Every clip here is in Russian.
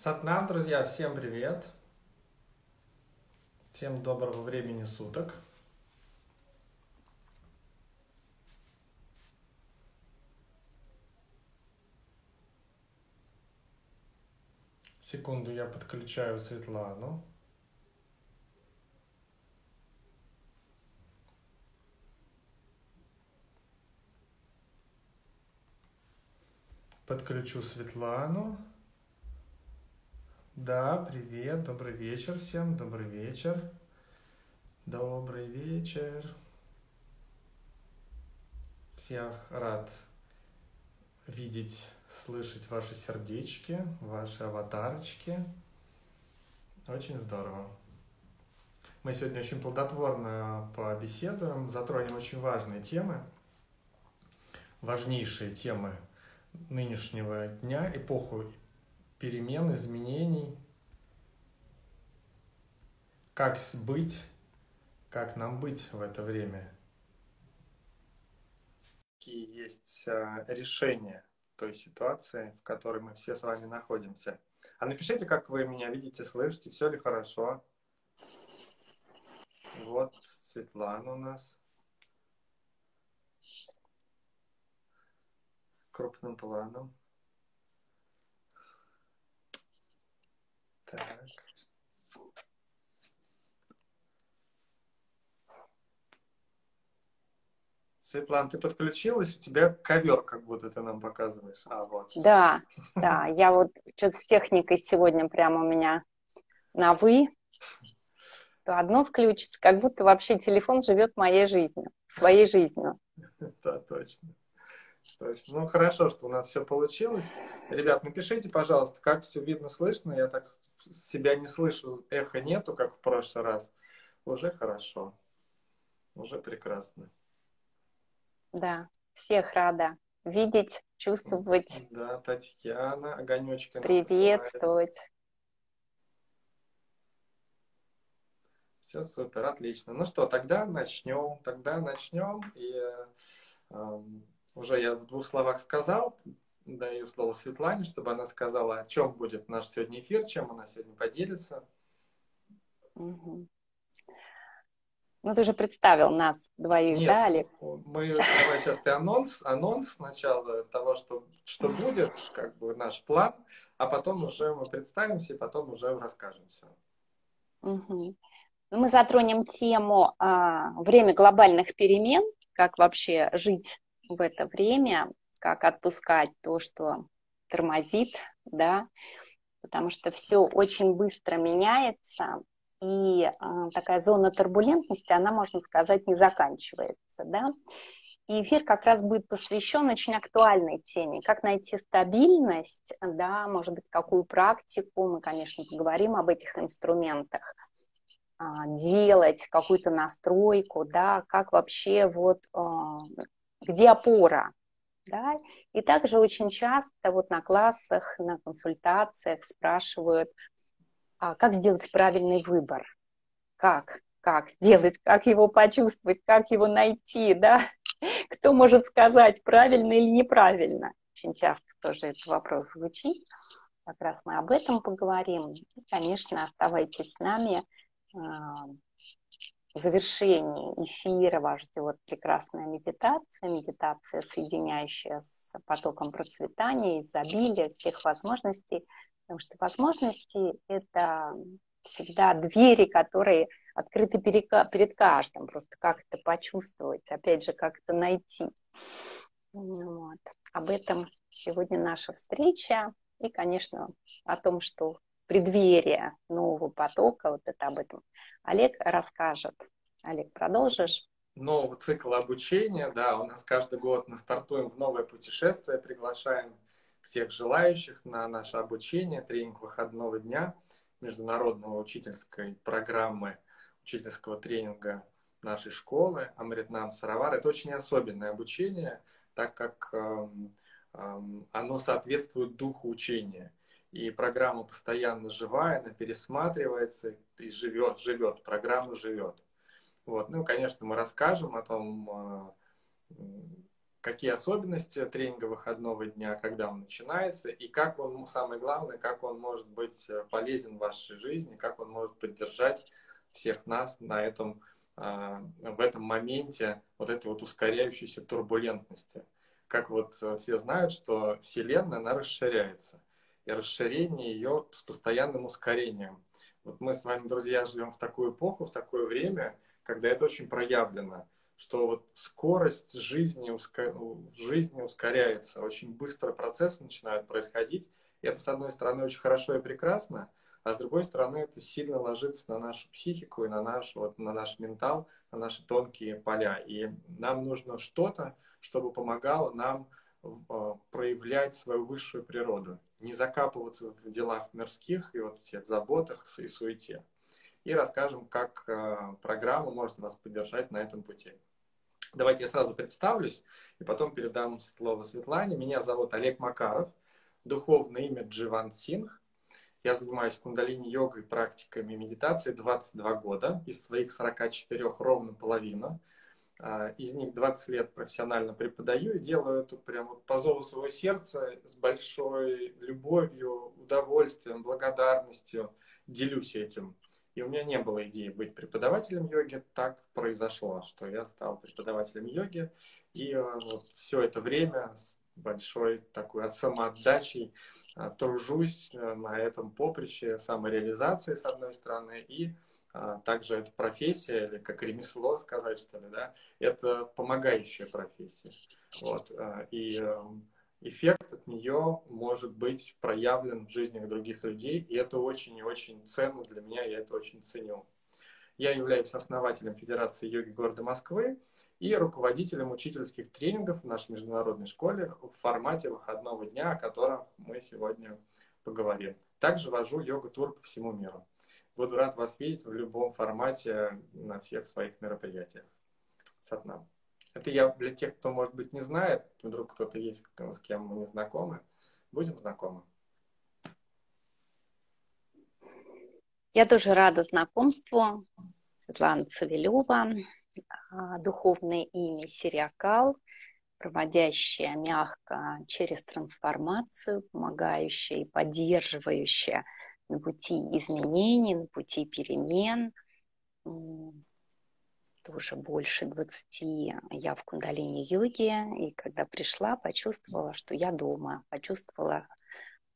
Сатнам, друзья, всем привет! Всем доброго времени суток! Секунду, я подключаю Светлану. Подключу Светлану. Да, привет, добрый вечер всем, добрый вечер. Добрый вечер. Всех рад видеть, слышать ваши сердечки, ваши аватарочки. Очень здорово. Мы сегодня очень плодотворно побеседуем, затронем очень важные темы, важнейшие темы нынешнего дня, эпоху перемен, изменений, как быть, как нам быть в это время. Какие есть а, решения той ситуации, в которой мы все с вами находимся. А напишите, как вы меня видите, слышите, все ли хорошо. Вот Светлана у нас. Крупным планом. Так. Светлана, ты подключилась, у тебя ковер, как будто ты нам показываешь. А, вот. Да, да, я вот что-то с техникой сегодня прямо у меня на «вы». То одно включится, как будто вообще телефон живет моей жизнью, своей жизнью. Да, точно. Точно. Ну, хорошо, что у нас все получилось. Ребят, напишите, пожалуйста, как все видно, слышно. Я так себя не слышу, эхо нету, как в прошлый раз. Уже хорошо. Уже прекрасно. Да, всех рада видеть, чувствовать. Да, Татьяна, огонечка. Приветствовать. Все супер, отлично. Ну что, тогда начнем, тогда начнем. И э, уже я в двух словах сказал, даю слово Светлане, чтобы она сказала, о чем будет наш сегодня эфир, чем она сегодня поделится. Угу. Ну, ты же представил нас двоих, Нет, да, Олег? Мы, давай сейчас ты анонс, анонс сначала того, что, что будет, как бы наш план, а потом уже мы представимся, и потом уже расскажем все. Угу. Мы затронем тему а, время глобальных перемен, как вообще жить в это время, как отпускать то, что тормозит, да, потому что все очень быстро меняется, и э, такая зона турбулентности, она, можно сказать, не заканчивается, да. И эфир как раз будет посвящен очень актуальной теме, как найти стабильность, да, может быть, какую практику, мы, конечно, поговорим об этих инструментах, а, делать какую-то настройку, да, как вообще вот, а, где опора, да? И также очень часто вот на классах, на консультациях спрашивают, а как сделать правильный выбор? Как? Как сделать? Как его почувствовать? Как его найти? Да? Кто может сказать, правильно или неправильно? Очень часто тоже этот вопрос звучит. Как раз мы об этом поговорим. И, конечно, оставайтесь с нами а, завершении эфира вас ждет прекрасная медитация, медитация, соединяющая с потоком процветания, изобилия, всех возможностей, потому что возможности — это всегда двери, которые открыты перед каждым, просто как это почувствовать, опять же, как это найти. Вот. Об этом сегодня наша встреча, и, конечно, о том, что преддверие нового потока, вот это об этом Олег расскажет. Олег, продолжишь? Нового цикла обучения, да, у нас каждый год мы стартуем в новое путешествие, приглашаем всех желающих на наше обучение, тренинг выходного дня международного учительской программы, учительского тренинга нашей школы Амритнам Саравар. Это очень особенное обучение, так как эм, эм, оно соответствует духу учения и программа постоянно живая, она пересматривается и живет, живет, программа живет. Вот. Ну, конечно, мы расскажем о том, а, какие особенности тренинга выходного дня, когда он начинается, и как он, самое главное, как он может быть полезен в вашей жизни, как он может поддержать всех нас на этом, а, в этом моменте вот этой вот ускоряющейся турбулентности. Как вот все знают, что Вселенная, она расширяется. И расширение ее с постоянным ускорением. Вот мы с вами, друзья, живем в такую эпоху, в такое время, когда это очень проявлено что вот скорость жизни, уска... жизни ускоряется, очень быстро процессы начинают происходить. И это, с одной стороны, очень хорошо и прекрасно, а с другой стороны, это сильно ложится на нашу психику и на наш, вот, на наш ментал, на наши тонкие поля. И нам нужно что-то, чтобы помогало нам э, проявлять свою высшую природу, не закапываться в делах мирских и вот всех заботах и суете. И расскажем, как э, программа может вас поддержать на этом пути. Давайте я сразу представлюсь и потом передам слово Светлане. Меня зовут Олег Макаров, духовное имя Дживан Сингх. Я занимаюсь кундалини-йогой, практиками медитации 22 года. Из своих 44 ровно половина. А, из них 20 лет профессионально преподаю и делаю это прямо по зову своего сердца с большой любовью, удовольствием, благодарностью. Делюсь этим и у меня не было идеи быть преподавателем йоги. Так произошло, что я стал преподавателем йоги. И э, вот все это время с большой такой самоотдачей э, тружусь э, на этом поприще самореализации, с одной стороны, и также это профессия, или как ремесло сказать, что ли, да, это помогающая профессия. Вот. И эффект от нее может быть проявлен в жизнях других людей, и это очень и очень ценно для меня, я это очень ценю. Я являюсь основателем Федерации йоги города Москвы и руководителем учительских тренингов в нашей международной школе в формате выходного дня, о котором мы сегодня поговорим. Также вожу йога-тур по всему миру. Буду рад вас видеть в любом формате на всех своих мероприятиях. Сатнам. Это я для тех, кто, может быть, не знает, вдруг кто-то есть, с кем мы не знакомы. Будем знакомы. Я тоже рада знакомству. Светлана Цивилева, а, духовное имя Сириакал, проводящая мягко через трансформацию, помогающая и поддерживающая на пути изменений, на пути перемен, уже больше 20 я в кундалини-йоге, и когда пришла, почувствовала, что я дома, почувствовала,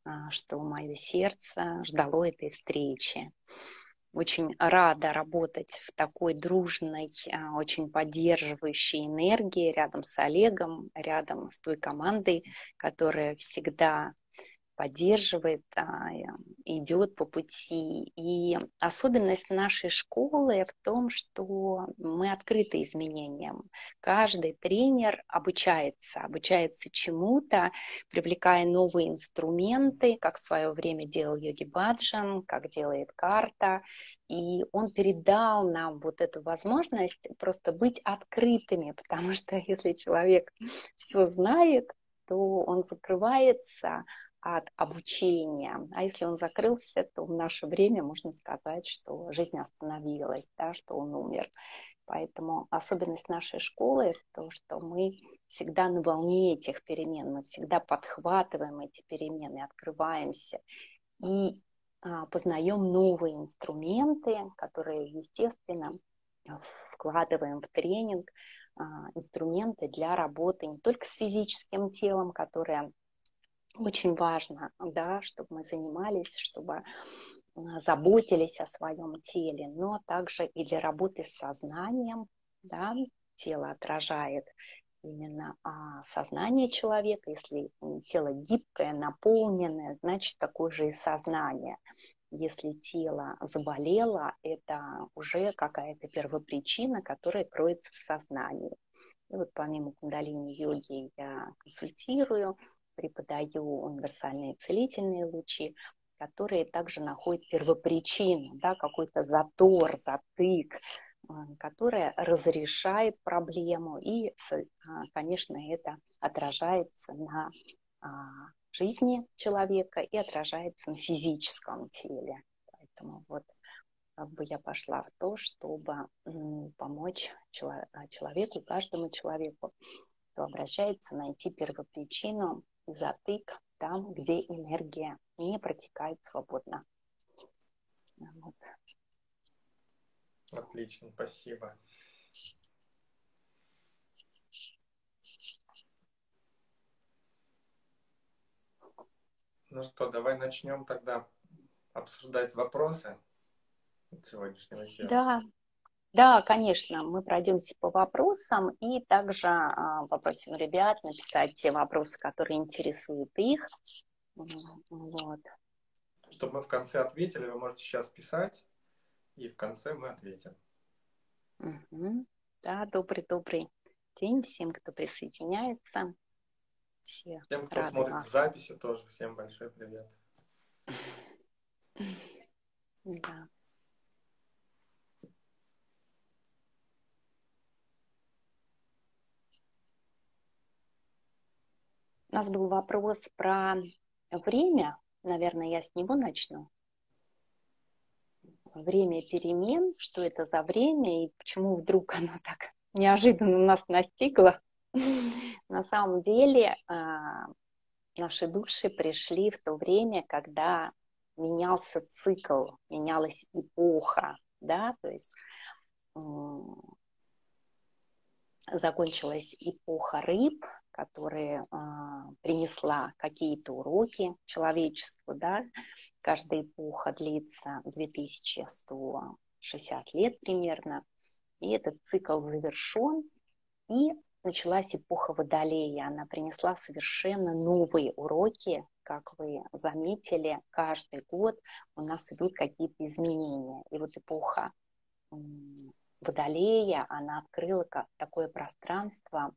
а, что мое сердце ждало этой встречи. Очень рада работать в такой дружной, а, очень поддерживающей энергии рядом с Олегом, рядом с той командой, которая всегда поддерживает, идет по пути. И особенность нашей школы в том, что мы открыты изменениям. Каждый тренер обучается, обучается чему-то, привлекая новые инструменты, как в свое время делал Йоги Баджан, как делает карта. И он передал нам вот эту возможность просто быть открытыми, потому что если человек все знает, то он закрывается, от обучения. А если он закрылся, то в наше время можно сказать, что жизнь остановилась, да, что он умер. Поэтому особенность нашей школы – то, что мы всегда на волне этих перемен, мы всегда подхватываем эти перемены, открываемся и а, познаем новые инструменты, которые, естественно, вкладываем в тренинг, а, инструменты для работы не только с физическим телом, которые очень важно, да, чтобы мы занимались, чтобы а, заботились о своем теле, но также и для работы с сознанием, да, тело отражает именно а, сознание человека. Если тело гибкое, наполненное, значит такое же и сознание. Если тело заболело, это уже какая-то первопричина, которая кроется в сознании. И вот помимо кундалини-йоги я консультирую, преподаю универсальные целительные лучи, которые также находят первопричину, да, какой-то затор, затык, а, которая разрешает проблему, и, а, конечно, это отражается на а, жизни человека и отражается на физическом теле. Поэтому вот как бы я пошла в то, чтобы помочь человеку, каждому человеку то обращается найти первопричину, затык там, где энергия не протекает свободно. Вот. Отлично, спасибо. Ну что, давай начнем тогда обсуждать вопросы сегодняшнего эфира. Да, да, конечно, мы пройдемся по вопросам и также а, попросим ребят написать те вопросы, которые интересуют их. Вот. Чтобы мы в конце ответили, вы можете сейчас писать, и в конце мы ответим. Угу. Да, добрый-добрый день всем, кто присоединяется. Все всем, кто смотрит вас. в записи, тоже всем большой привет. Да. У нас был вопрос про время. Наверное, я с него начну. Время перемен, что это за время и почему вдруг оно так неожиданно нас настигло. На самом деле а, наши души пришли в то время, когда менялся цикл, менялась эпоха, да, то есть закончилась эпоха рыб, которая а, принесла какие-то уроки человечеству, да, каждая эпоха длится 2160 лет примерно, и этот цикл завершен, и началась эпоха Водолея, она принесла совершенно новые уроки, как вы заметили, каждый год у нас идут какие-то изменения, и вот эпоха Водолея, она открыла такое пространство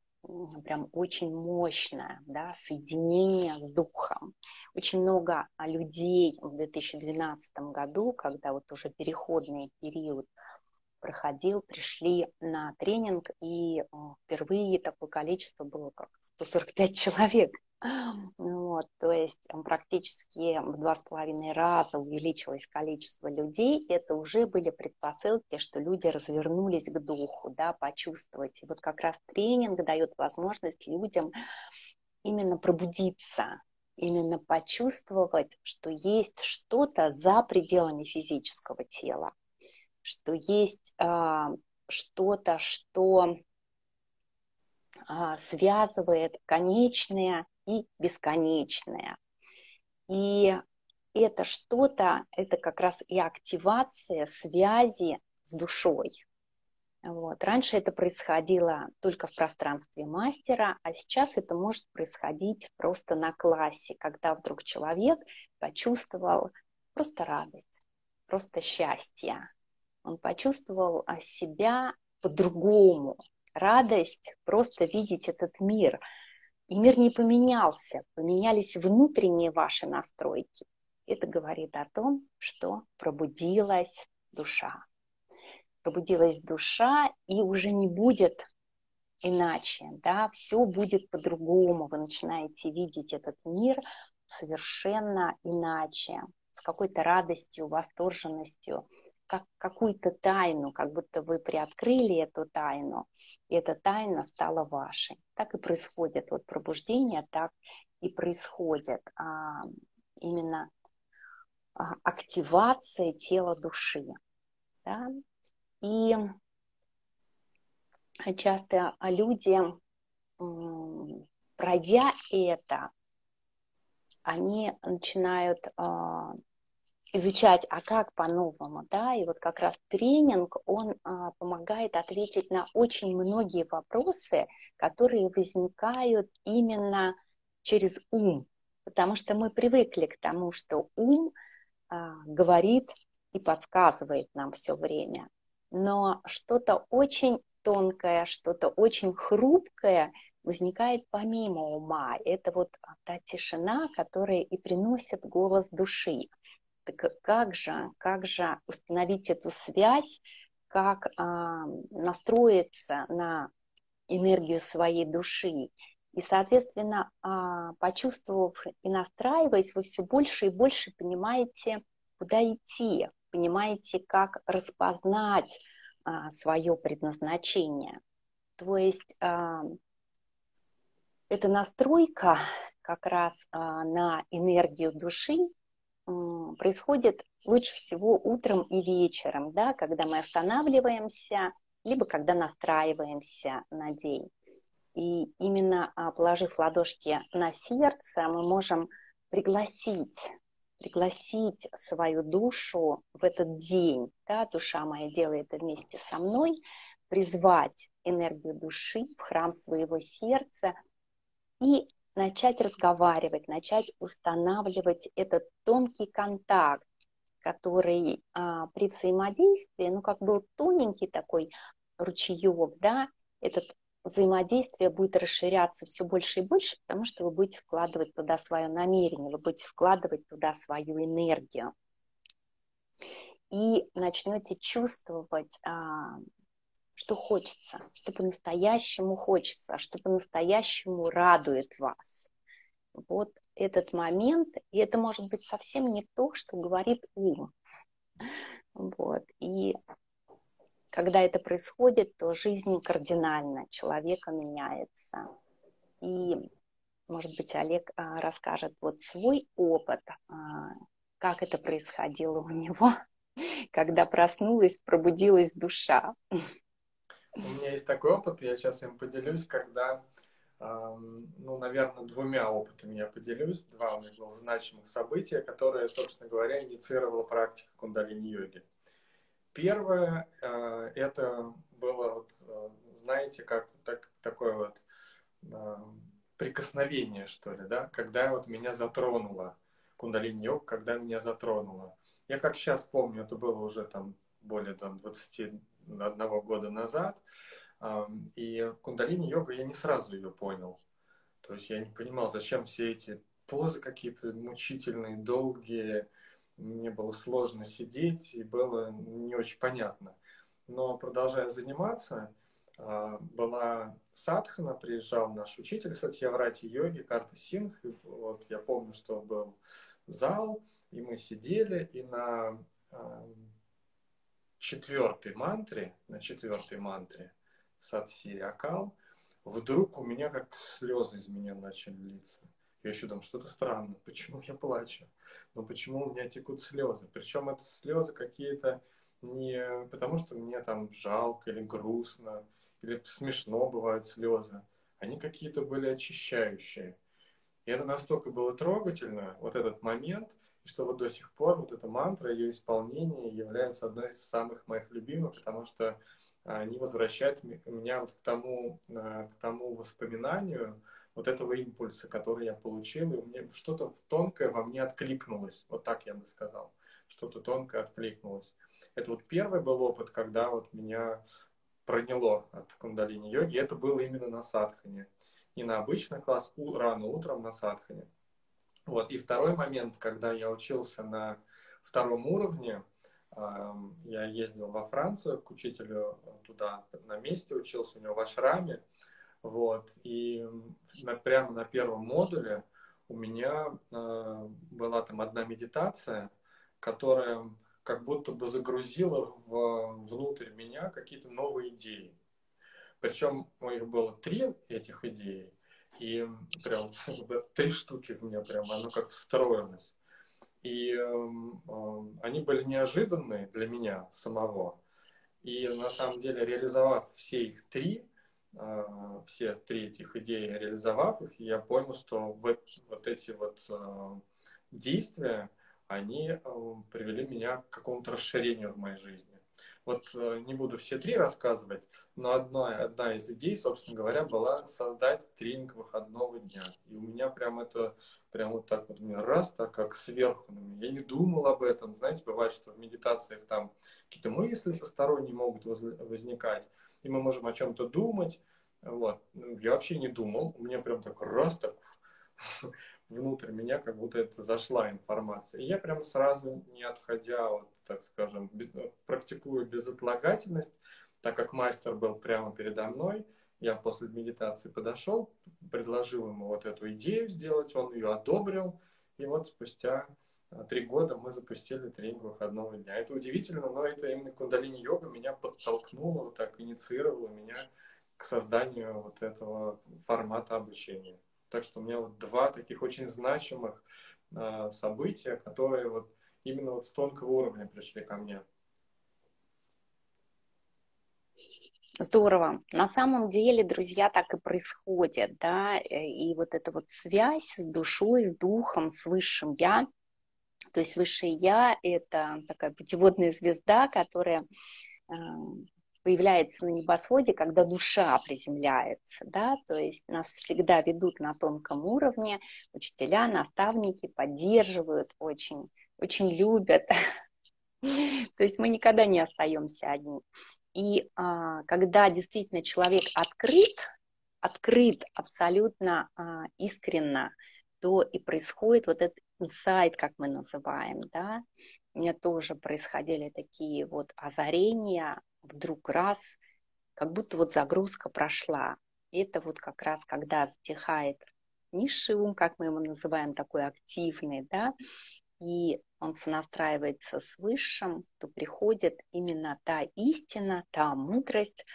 прям очень мощное, да, соединение с духом. Очень много людей в 2012 году, когда вот уже переходный период проходил, пришли на тренинг, и впервые такое количество было как 145 человек. Вот, то есть практически в два с половиной раза увеличилось количество людей. Это уже были предпосылки, что люди развернулись к духу, да, почувствовать. И вот как раз тренинг дает возможность людям именно пробудиться, именно почувствовать, что есть что-то за пределами физического тела, что есть а, что-то, что а, связывает конечное и бесконечное. И это что-то, это как раз и активация связи с душой. Вот. Раньше это происходило только в пространстве мастера, а сейчас это может происходить просто на классе, когда вдруг человек почувствовал просто радость, просто счастье. Он почувствовал себя по-другому. Радость просто видеть этот мир – и мир не поменялся, поменялись внутренние ваши настройки. Это говорит о том, что пробудилась душа. Пробудилась душа, и уже не будет иначе, да, все будет по-другому. Вы начинаете видеть этот мир совершенно иначе, с какой-то радостью, восторженностью, как какую-то тайну, как будто вы приоткрыли эту тайну, и эта тайна стала вашей. Так и происходит вот пробуждение, так и происходит а, именно а, активация тела души. Да? И часто люди, пройдя это, они начинают а, изучать, а как по-новому, да, и вот как раз тренинг, он а, помогает ответить на очень многие вопросы, которые возникают именно через ум, потому что мы привыкли к тому, что ум а, говорит и подсказывает нам все время, но что-то очень тонкое, что-то очень хрупкое возникает помимо ума. Это вот та тишина, которая и приносит голос души. Так как же, как же установить эту связь, как а, настроиться на энергию своей души? И, соответственно, а, почувствовав и настраиваясь, вы все больше и больше понимаете, куда идти, понимаете, как распознать а, свое предназначение. То есть а, эта настройка как раз а, на энергию души происходит лучше всего утром и вечером, да, когда мы останавливаемся, либо когда настраиваемся на день. И именно а, положив ладошки на сердце, мы можем пригласить, пригласить свою душу в этот день. Да, душа моя делает это вместе со мной, призвать энергию души в храм своего сердца и начать разговаривать, начать устанавливать этот тонкий контакт, который а, при взаимодействии, ну как был тоненький такой ручеек, да, этот взаимодействие будет расширяться все больше и больше, потому что вы будете вкладывать туда свое намерение, вы будете вкладывать туда свою энергию. И начнете чувствовать, а, что хочется, что по-настоящему хочется, что по-настоящему радует вас. Вот этот момент, и это может быть совсем не то, что говорит ум. Вот. И когда это происходит, то жизнь кардинально человека меняется. И, может быть, Олег а, расскажет вот свой опыт, а, как это происходило у него, когда проснулась, пробудилась душа. У меня есть такой опыт, я сейчас им поделюсь, когда, ну, наверное, двумя опытами я поделюсь. Два у меня было значимых события, которые, собственно говоря, инициировала практика кундалини-йоги. Первое, э, это было, вот, э, знаете, как так, такое вот прикосновение, что ли, да, когда вот меня затронуло, кундалини-йог, когда меня затронуло. Я как сейчас помню, это было уже там более там, 21 года назад, и кундалини-йога, я не сразу ее понял. То есть я не понимал, зачем все эти позы какие-то мучительные, долгие, мне было сложно сидеть, и было не очень понятно. Но продолжая заниматься, а, была садхана, приезжал наш учитель Сатьяврати йоги, Карта Синх. И вот я помню, что был зал, и мы сидели, и на четвертой мантре, на четвертой мантре Сатсири Акал, вдруг у меня как слезы из меня начали литься. Я еще думаю, что-то странно, почему я плачу, но почему у меня текут слезы. Причем это слезы какие-то не потому, что мне там жалко или грустно, или смешно бывают слезы. Они какие-то были очищающие. И это настолько было трогательно, вот этот момент, что вот до сих пор вот эта мантра, ее исполнение является одной из самых моих любимых, потому что они возвращают меня вот к тому, э, к тому воспоминанию, вот этого импульса, который я получил, и мне что-то тонкое во мне откликнулось. Вот так я бы сказал. Что-то тонкое откликнулось. Это вот первый был опыт, когда вот меня проняло от кундалини-йоги. Это было именно на садхане. Не на обычный класс, рано утром на садхане. Вот. И второй момент, когда я учился на втором уровне, я ездил во Францию к учителю туда на месте, учился у него в Ашраме. Вот. И на, прямо на первом модуле у меня э, была там одна медитация, которая как будто бы загрузила в, внутрь меня какие-то новые идеи. Причем у них было три этих идеи, и прям три штуки в меня прям, оно как встроилось. И э, э, они были неожиданные для меня самого. И на самом деле, реализовав все их три, Э, все три этих идеи, реализовав их, я понял, что вот, вот эти вот э, действия, они э, привели меня к какому-то расширению в моей жизни. Вот не буду все три рассказывать, но одна, одна из идей, собственно говоря, была создать тренинг выходного дня. И у меня прям это, прям вот так вот, у меня раз, так как сверху. Я не думал об этом. Знаете, бывает, что в медитациях там какие-то мысли посторонние могут возникать и мы можем о чем-то думать. Вот. Ну, я вообще не думал, у меня прям так раз так внутрь меня как будто это зашла информация. И я прям сразу, не отходя, вот, так скажем, без, ну, практикую безотлагательность, так как мастер был прямо передо мной, я после медитации подошел, предложил ему вот эту идею сделать, он ее одобрил, и вот спустя а, три года мы запустили тренинг выходного дня. Это удивительно, но это именно кундалини-йога меня подтолкнула, вот так инициировала меня к созданию вот этого формата обучения. Так что у меня вот два таких очень значимых э, события, которые вот именно вот с тонкого уровня пришли ко мне. Здорово. На самом деле, друзья, так и происходит, да, э, и вот эта вот связь с душой, с духом, с высшим я, то есть высшее я – это такая путеводная звезда, которая эм, появляется на небосводе, когда душа приземляется, да, то есть нас всегда ведут на тонком уровне, учителя, наставники поддерживают очень, очень любят, то есть мы никогда не остаемся одни. И а, когда действительно человек открыт, открыт абсолютно а, искренно, то и происходит вот этот инсайт, как мы называем, да. У меня тоже происходили такие вот озарения, вдруг раз, как будто вот загрузка прошла. И это вот как раз, когда затихает низший ум, как мы его называем, такой активный, да, и он сонастраивается с высшим, то приходит именно та истина, та мудрость,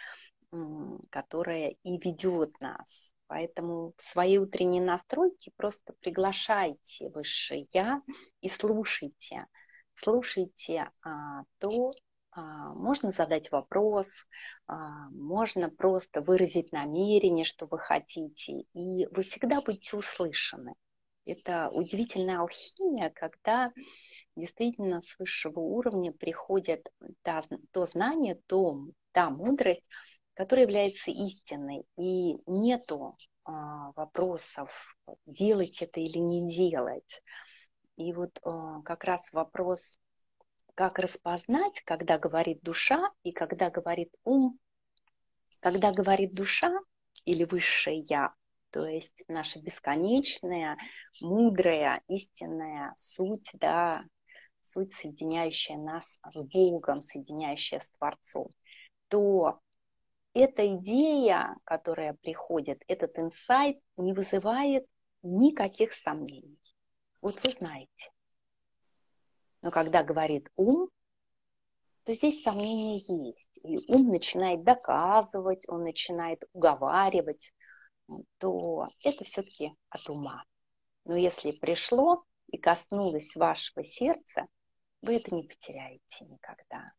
которая и ведет нас. Поэтому в своей утренней настройке просто приглашайте высшее я и слушайте. Слушайте а, то, а, можно задать вопрос, а, можно просто выразить намерение, что вы хотите, и вы всегда будете услышаны. Это удивительная алхимия, когда действительно с высшего уровня приходит та, то знание, то, та мудрость, которая является истинной. И нету а, вопросов, делать это или не делать. И вот а, как раз вопрос, как распознать, когда говорит душа и когда говорит ум. Когда говорит душа или высшее я, то есть наша бесконечная, мудрая, истинная суть, да, суть, соединяющая нас с Богом, соединяющая с Творцом, то эта идея, которая приходит, этот инсайт не вызывает никаких сомнений. Вот вы знаете. Но когда говорит ум, то здесь сомнения есть. И ум начинает доказывать, он начинает уговаривать, то это все-таки от ума. Но если пришло и коснулось вашего сердца, вы это не потеряете никогда.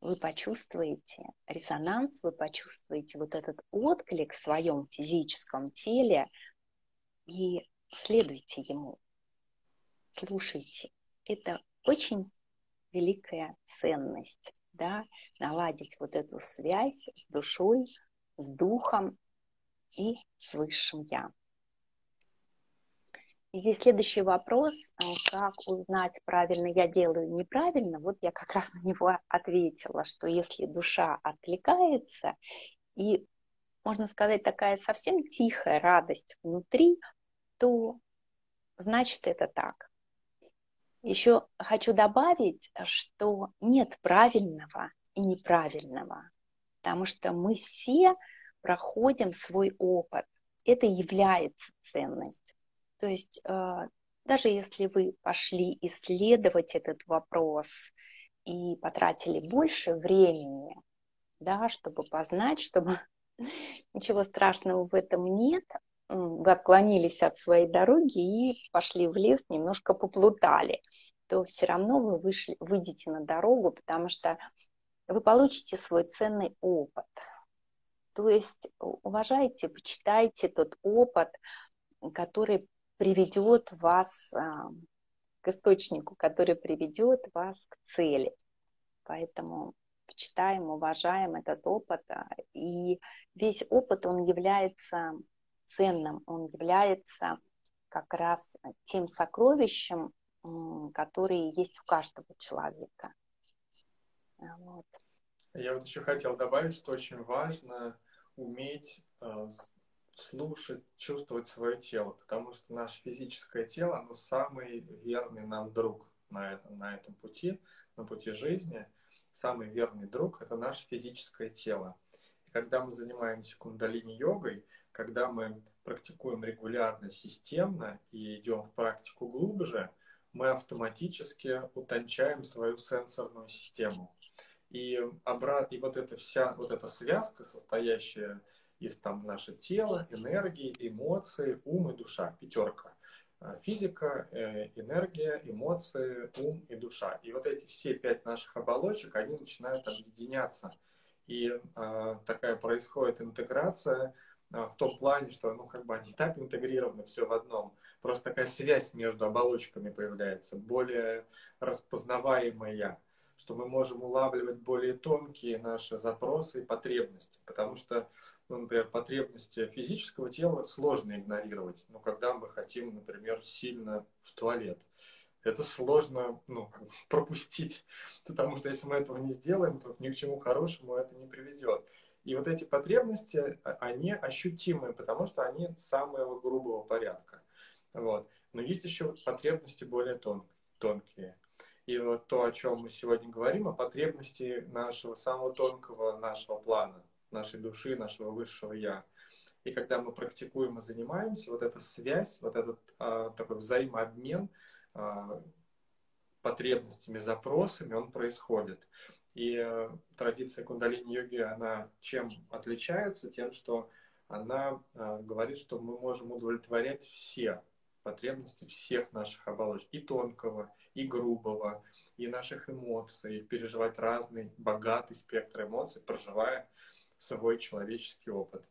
Вы почувствуете резонанс, вы почувствуете вот этот отклик в своем физическом теле и следуйте ему, слушайте. Это очень великая ценность, да, наладить вот эту связь с душой, с духом, и с высшим Я. И здесь следующий вопрос, э, как узнать, правильно я делаю, неправильно. Вот я как раз на него ответила, что если душа отвлекается, и, можно сказать, такая совсем тихая радость внутри, то значит это так. Еще хочу добавить, что нет правильного и неправильного, потому что мы все проходим свой опыт. Это является ценность. То есть э, даже если вы пошли исследовать этот вопрос и потратили больше времени, да, чтобы познать, чтобы ничего страшного в этом нет, вы отклонились от своей дороги и пошли в лес, немножко поплутали, то все равно вы вышли, выйдете на дорогу, потому что вы получите свой ценный опыт. То есть уважайте, почитайте тот опыт, который приведет вас а, к источнику, который приведет вас к цели. Поэтому почитаем, уважаем этот опыт. А, и весь опыт, он является ценным, он является как раз тем сокровищем, которые есть у каждого человека. Вот. Я вот еще хотел добавить, что очень важно уметь э, слушать, чувствовать свое тело, потому что наше физическое тело, оно самый верный нам друг на на этом пути, на пути жизни. Самый верный друг – это наше физическое тело. И когда мы занимаемся кундалини-йогой, когда мы практикуем регулярно, системно и идем в практику глубже, мы автоматически утончаем свою сенсорную систему. И обратно, и вот эта вся, вот эта связка, состоящая Есть там наше тело, энергии, эмоции, ум и душа. Пятерка. Э, физика, э, энергия, эмоции, ум и душа. И вот эти все пять наших оболочек, они начинают объединяться. И э, такая происходит интеграция э, в том плане, что ну, как бы они так интегрированы все в одном. Просто такая связь между оболочками появляется, более распознаваемая, что мы можем улавливать более тонкие наши запросы и потребности. Потому что ну, например, потребности физического тела сложно игнорировать. Но когда мы хотим, например, сильно в туалет, это сложно ну, пропустить, потому что если мы этого не сделаем, то ни к чему хорошему это не приведет. И вот эти потребности, а, они ощутимые, потому что они самого грубого порядка. Вот. Но есть еще потребности более тон, тонкие. И вот то, о чем мы сегодня говорим, о потребности нашего самого тонкого нашего плана, нашей души, нашего высшего Я. И когда мы практикуем и занимаемся, вот эта связь, вот этот а, такой взаимообмен а, потребностями, запросами, он происходит. И а, традиция кундалини-йоги, она чем отличается? Тем, что она а, говорит, что мы можем удовлетворять все потребности всех наших оболочек, и тонкого, и грубого, и наших эмоций, переживать разный богатый спектр эмоций, проживая свой человеческий опыт.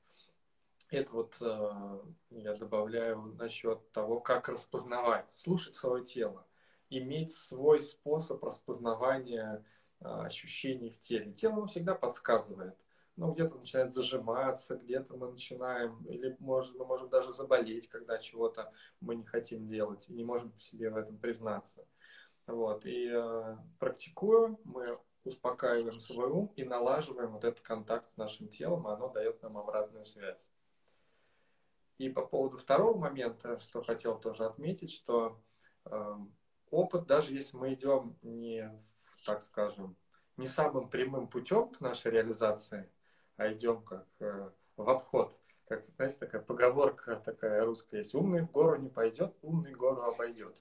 Это вот э, я добавляю насчет того, как распознавать, слушать свое тело, иметь свой способ распознавания э, ощущений в теле. Тело всегда подсказывает. Ну, где-то начинает зажиматься, где-то мы начинаем, или может, мы можем даже заболеть, когда чего-то мы не хотим делать и не можем себе в этом признаться. Вот. И э, практикуя, мы успокаиваем свой ум и налаживаем вот этот контакт с нашим телом, и оно дает нам обратную связь. И по поводу второго момента, что хотел тоже отметить, что э, опыт, даже если мы идем не, так скажем, не самым прямым путем к нашей реализации, а идем как э, в обход, как, знаете, такая поговорка такая русская есть, умный в гору не пойдет, умный гору обойдет.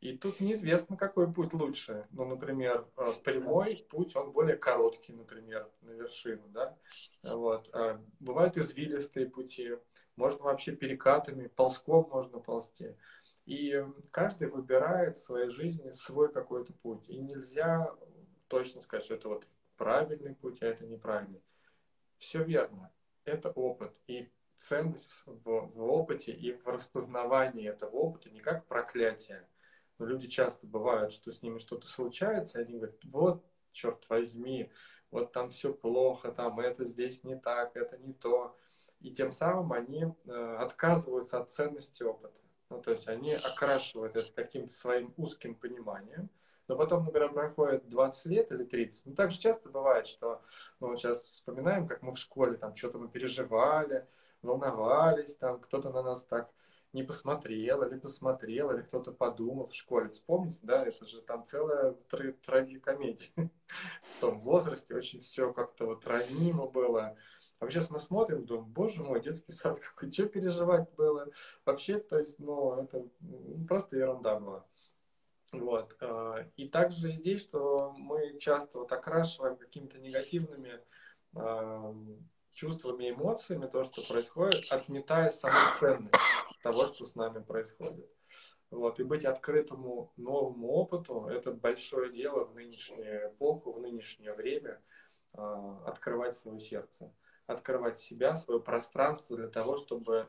И тут неизвестно, какой путь лучше. Ну, например, э, прямой путь, он более короткий, например, на вершину, да. Вот. А бывают извилистые пути, можно вообще перекатами, ползком можно ползти. И каждый выбирает в своей жизни свой какой-то путь. И нельзя точно сказать, что это вот правильный путь, а это неправильный. Все верно. Это опыт. И ценность в, в опыте и в распознавании этого опыта не как проклятие, но люди часто бывают, что с ними что-то случается, и они говорят, вот, черт возьми, вот там все плохо, там это здесь не так, это не то. И тем самым они э, отказываются от ценности опыта. Ну, то есть они окрашивают это каким-то своим узким пониманием, но потом, например, проходит 20 лет или 30. Ну, так же часто бывает, что ну, сейчас вспоминаем, как мы в школе, там что-то мы переживали, волновались, там кто-то на нас так не посмотрел, или посмотрел, или кто-то подумал в школе. Вспомните, да, это же там целая трагикомедия. В том возрасте очень все как-то вот ранимо было. А сейчас мы смотрим, думаем, боже мой, детский сад, какой, что переживать было? Вообще, то есть, ну, это просто ерунда была. Вот. А, и также здесь, что мы часто вот окрашиваем какими-то негативными чувствами, эмоциями то, что происходит, отметая саму ценность того, что с нами происходит. Вот. И быть открытому новому опыту – это большое дело в нынешнюю эпоху, в нынешнее время, э, открывать свое сердце, открывать себя, свое пространство для того, чтобы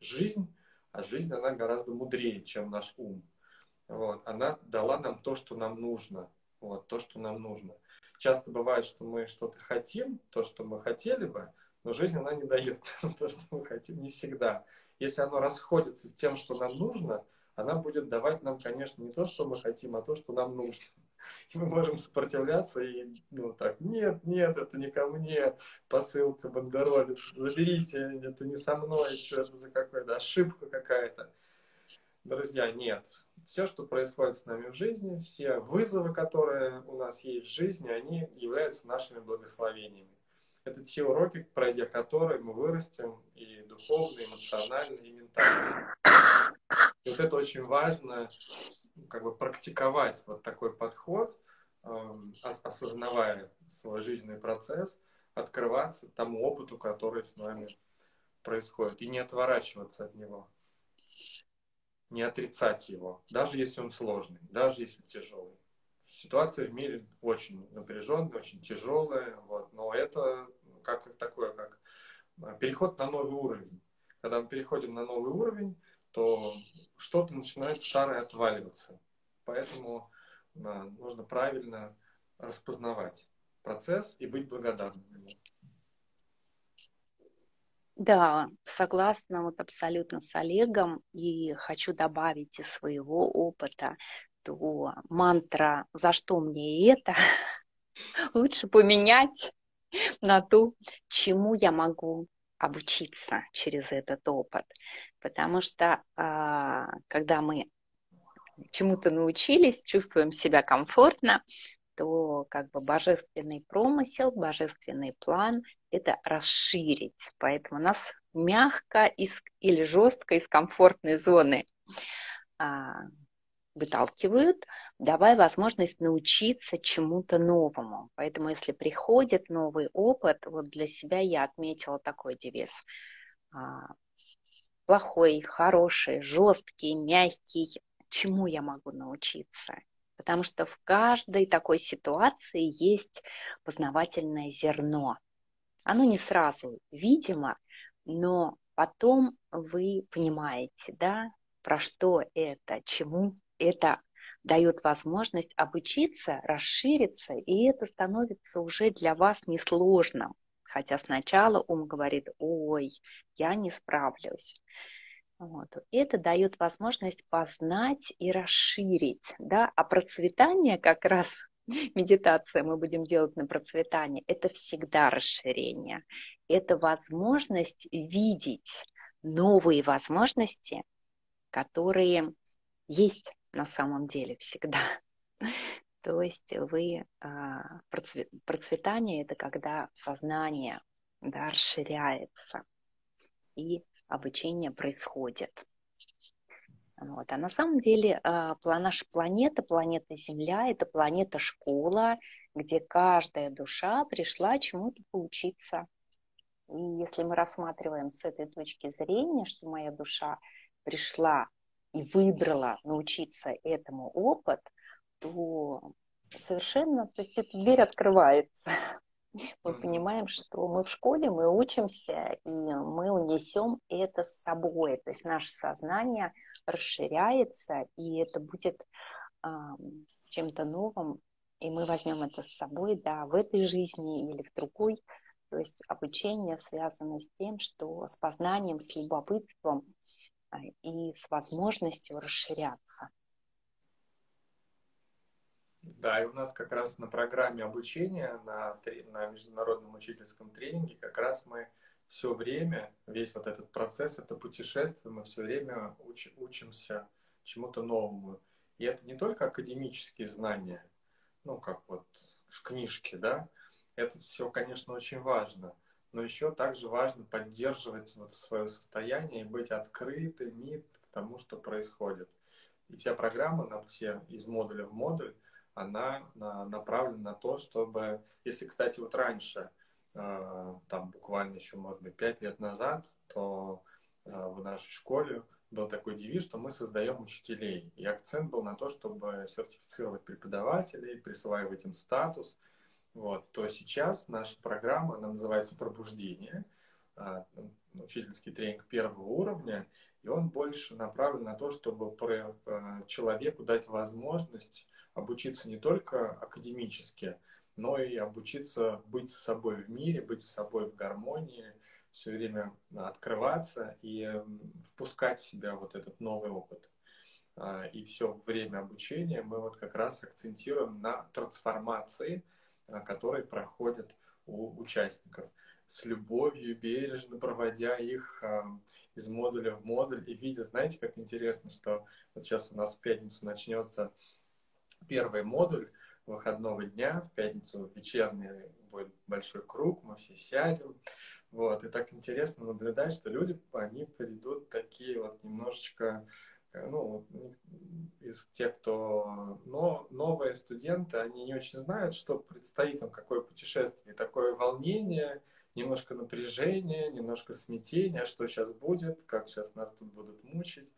жизнь, а жизнь, она гораздо мудрее, чем наш ум. Вот. Она дала нам то, что нам нужно. Вот, то, что нам нужно. Часто бывает, что мы что-то хотим, то, что мы хотели бы, но жизнь, она не дает то, что мы хотим, не всегда. Если оно расходится с тем, что нам нужно, она будет давать нам, конечно, не то, что мы хотим, а то, что нам нужно. И мы можем сопротивляться и, ну, так, нет, нет, это не ко мне, посылка, бандероль, заберите, это не со мной, что это за какая-то ошибка какая-то. Друзья, нет. Все, что происходит с нами в жизни, все вызовы, которые у нас есть в жизни, они являются нашими благословениями. Это те уроки, пройдя которые мы вырастем и духовно, и эмоционально, и ментально. И вот это очень важно, как бы практиковать вот такой подход, эм, осознавая свой жизненный процесс, открываться тому опыту, который с нами происходит, и не отворачиваться от него, не отрицать его, даже если он сложный, даже если тяжелый. Ситуация в мире очень напряженная, очень тяжелая, вот, но это как такое, как а, переход на новый уровень. Когда мы переходим на новый уровень, то что-то начинает старое отваливаться. Поэтому да, нужно правильно распознавать процесс и быть благодарным ему. Да, согласна вот абсолютно с Олегом и хочу добавить из своего опыта, то мантра «За что мне это?» лучше поменять на то, чему я могу обучиться через этот опыт. Потому что а, когда мы чему-то научились, чувствуем себя комфортно, то как бы божественный промысел, божественный план – это расширить. Поэтому нас мягко из, или жестко из комфортной зоны а, выталкивают, давая возможность научиться чему-то новому. Поэтому если приходит новый опыт, вот для себя я отметила такой девиз. А, плохой, хороший, жесткий, мягкий, чему я могу научиться? Потому что в каждой такой ситуации есть познавательное зерно. Оно не сразу видимо, но потом вы понимаете, да, про что это, чему это дает возможность обучиться, расшириться, и это становится уже для вас несложным. Хотя сначала ум говорит, ой, я не справлюсь. Вот. Это дает возможность познать и расширить. Да? А процветание как раз медитация мы будем делать на процветание, это всегда расширение. Это возможность видеть новые возможности, которые есть на самом деле всегда. То есть вы а, процветание это когда сознание да, расширяется и обучение происходит. Вот. А на самом деле а, наша планета, планета Земля, это планета школа, где каждая душа пришла чему-то поучиться. И если мы рассматриваем с этой точки зрения, что моя душа пришла и выбрала научиться этому опыт, то совершенно, то есть эта дверь открывается. Мы понимаем, что мы в школе, мы учимся, и мы унесем это с собой. То есть наше сознание расширяется, и это будет э, чем-то новым, и мы возьмем это с собой, да, в этой жизни или в другой. То есть обучение связано с тем, что с познанием, с любопытством, а, и с возможностью расширяться. Да, и у нас как раз на программе обучения, на, на международном учительском тренинге, как раз мы все время, весь вот этот процесс, это путешествие, мы все время уч, учимся чему-то новому. И это не только академические знания, ну, как вот в книжке, да, это все, конечно, очень важно – но еще также важно поддерживать вот свое состояние и быть открытыми к тому, что происходит. И вся программа на все из модуля в модуль, она направлена на то, чтобы, если, кстати, вот раньше, там буквально еще, может быть, пять лет назад, то э, в нашей школе был такой девиз, что мы создаем учителей. И акцент был на то, чтобы сертифицировать преподавателей, присваивать им статус – вот, то сейчас наша программа, она называется «Пробуждение», а, учительский тренинг первого уровня, и он больше направлен на то, чтобы человеку дать возможность обучиться не только академически, но и обучиться быть с собой в мире, быть с собой в гармонии, все время открываться и впускать в себя вот этот новый опыт. А, и все время обучения мы вот как раз акцентируем на трансформации – которые проходят у участников с любовью, бережно проводя их э, из модуля в модуль и видя, знаете, как интересно, что вот сейчас у нас в пятницу начнется первый модуль выходного дня, в пятницу вечерний будет большой круг, мы все сядем, вот, и так интересно наблюдать, что люди, они придут такие вот немножечко ну, из тех, кто но, новые студенты, они не очень знают, что предстоит им, какое путешествие, такое волнение, немножко напряжение, немножко смятение, что сейчас будет, как сейчас нас тут будут мучить,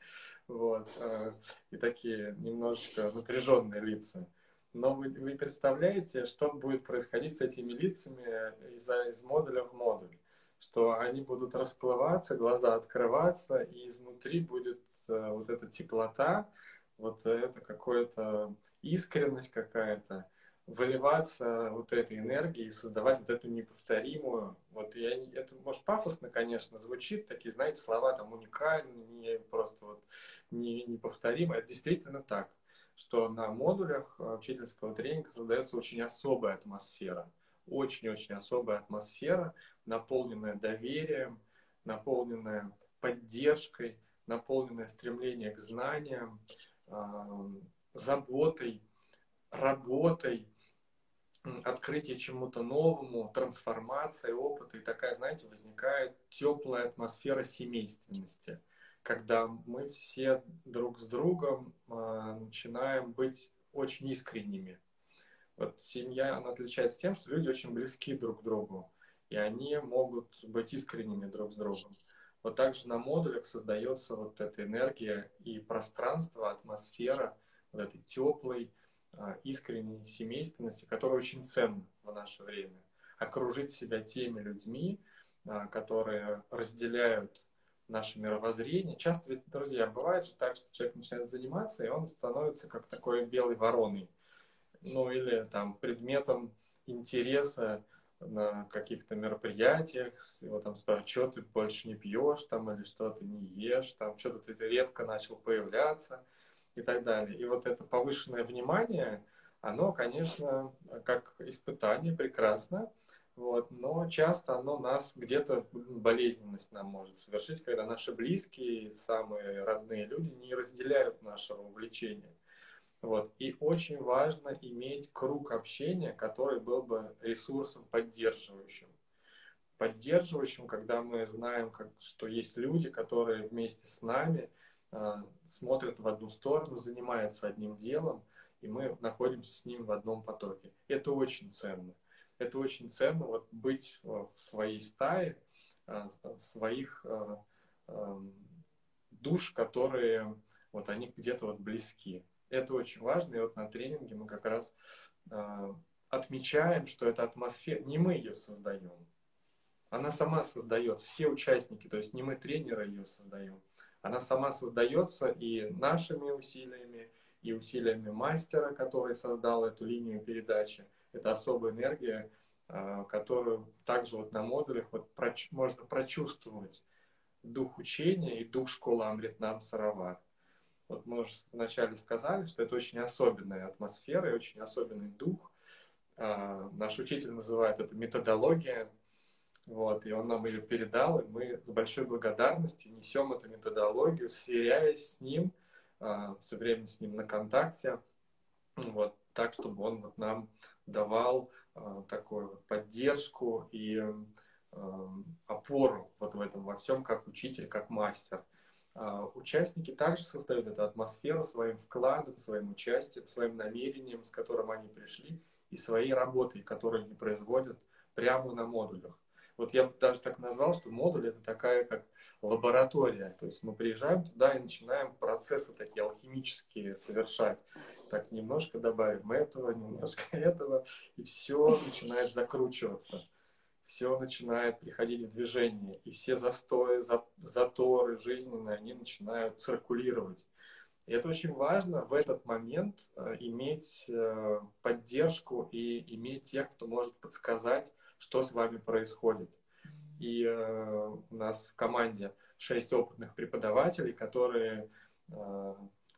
вот, э, и такие немножечко напряженные лица. Но вы, вы представляете, что будет происходить с этими лицами из, из модуля в модуль? Что они будут расплываться, глаза открываться, и изнутри будет э, вот эта теплота, вот это какая-то искренность какая-то, выливаться вот этой энергией создавать вот эту неповторимую. Вот я, это, может, пафосно, конечно, звучит, такие, знаете, слова там уникальные, просто вот не, неповторимые. Это действительно так что на модулях э, учительского тренинга создается очень особая атмосфера. Очень-очень особая атмосфера, наполненная доверием, наполненная поддержкой, наполненная стремлением к знаниям, заботой, работой, открытие чему-то новому, трансформация, опыта. И такая, знаете, возникает теплая атмосфера семейственности – когда мы все друг с другом э, начинаем быть очень искренними. Вот семья, она отличается тем, что люди очень близки друг к другу, и они могут быть искренними друг с другом. Вот также на модулях создается вот эта энергия и пространство, атмосфера вот этой теплой, э, искренней семейственности, которая очень ценна в наше время. Окружить себя теми людьми, э, которые разделяют наше мировоззрение. Часто ведь, друзья, бывает же так, что человек начинает заниматься, и он становится как такой белой вороной. Ну, или там предметом интереса на каких-то мероприятиях, его там спрашивают, что ты больше не пьешь там, или что ты не ешь, там, что-то ты редко начал появляться и так далее. И вот это повышенное внимание, оно, конечно, как испытание прекрасно, вот, но часто оно нас где-то болезненность нам может совершить, когда наши близкие, самые родные люди не разделяют нашего увлечения. Вот. И очень важно иметь круг общения, который был бы ресурсом поддерживающим. Поддерживающим, когда мы знаем, как, что есть люди, которые вместе с нами э, смотрят в одну сторону, занимаются одним делом, и мы находимся с ним в одном потоке. Это очень ценно это очень ценно, вот быть э, в своей стае, э, своих э, душ, которые вот они где-то вот близки. Это очень важно, и вот на тренинге мы как раз отмечаем, что эта атмосфера, не мы ее создаем, она сама создается, все участники, то есть не мы тренеры ее создаем, она сама создается и нашими усилиями, и усилиями мастера, который создал эту линию передачи, это особая энергия, а, которую также вот на модулях вот проч можно прочувствовать дух учения и дух школы Амритнам Саравар. Вот мы уже вначале сказали, что это очень особенная атмосфера и очень особенный дух. А, наш учитель называет это методология. Вот, и он нам ее передал, и мы с большой благодарностью несем эту методологию, сверяясь с ним, а, все время с ним на контакте, вот, так, чтобы он вот нам давал э, такую вот поддержку и э, опору вот в этом во всем, как учитель, как мастер. Э, участники также создают эту атмосферу своим вкладом, своим участием, своим намерением, с которым они пришли, и своей работой, которую они производят прямо на модулях. Вот я бы даже так назвал, что модуль это такая как лаборатория. То есть мы приезжаем туда и начинаем процессы такие алхимические совершать. Так немножко добавим этого, немножко этого, и все начинает закручиваться. Все начинает приходить в движение, и все застои, заторы жизненные, они начинают циркулировать. И это очень важно в этот момент э, иметь э, поддержку и иметь тех, кто может подсказать, что с вами происходит. И э, у нас в команде шесть опытных преподавателей, которые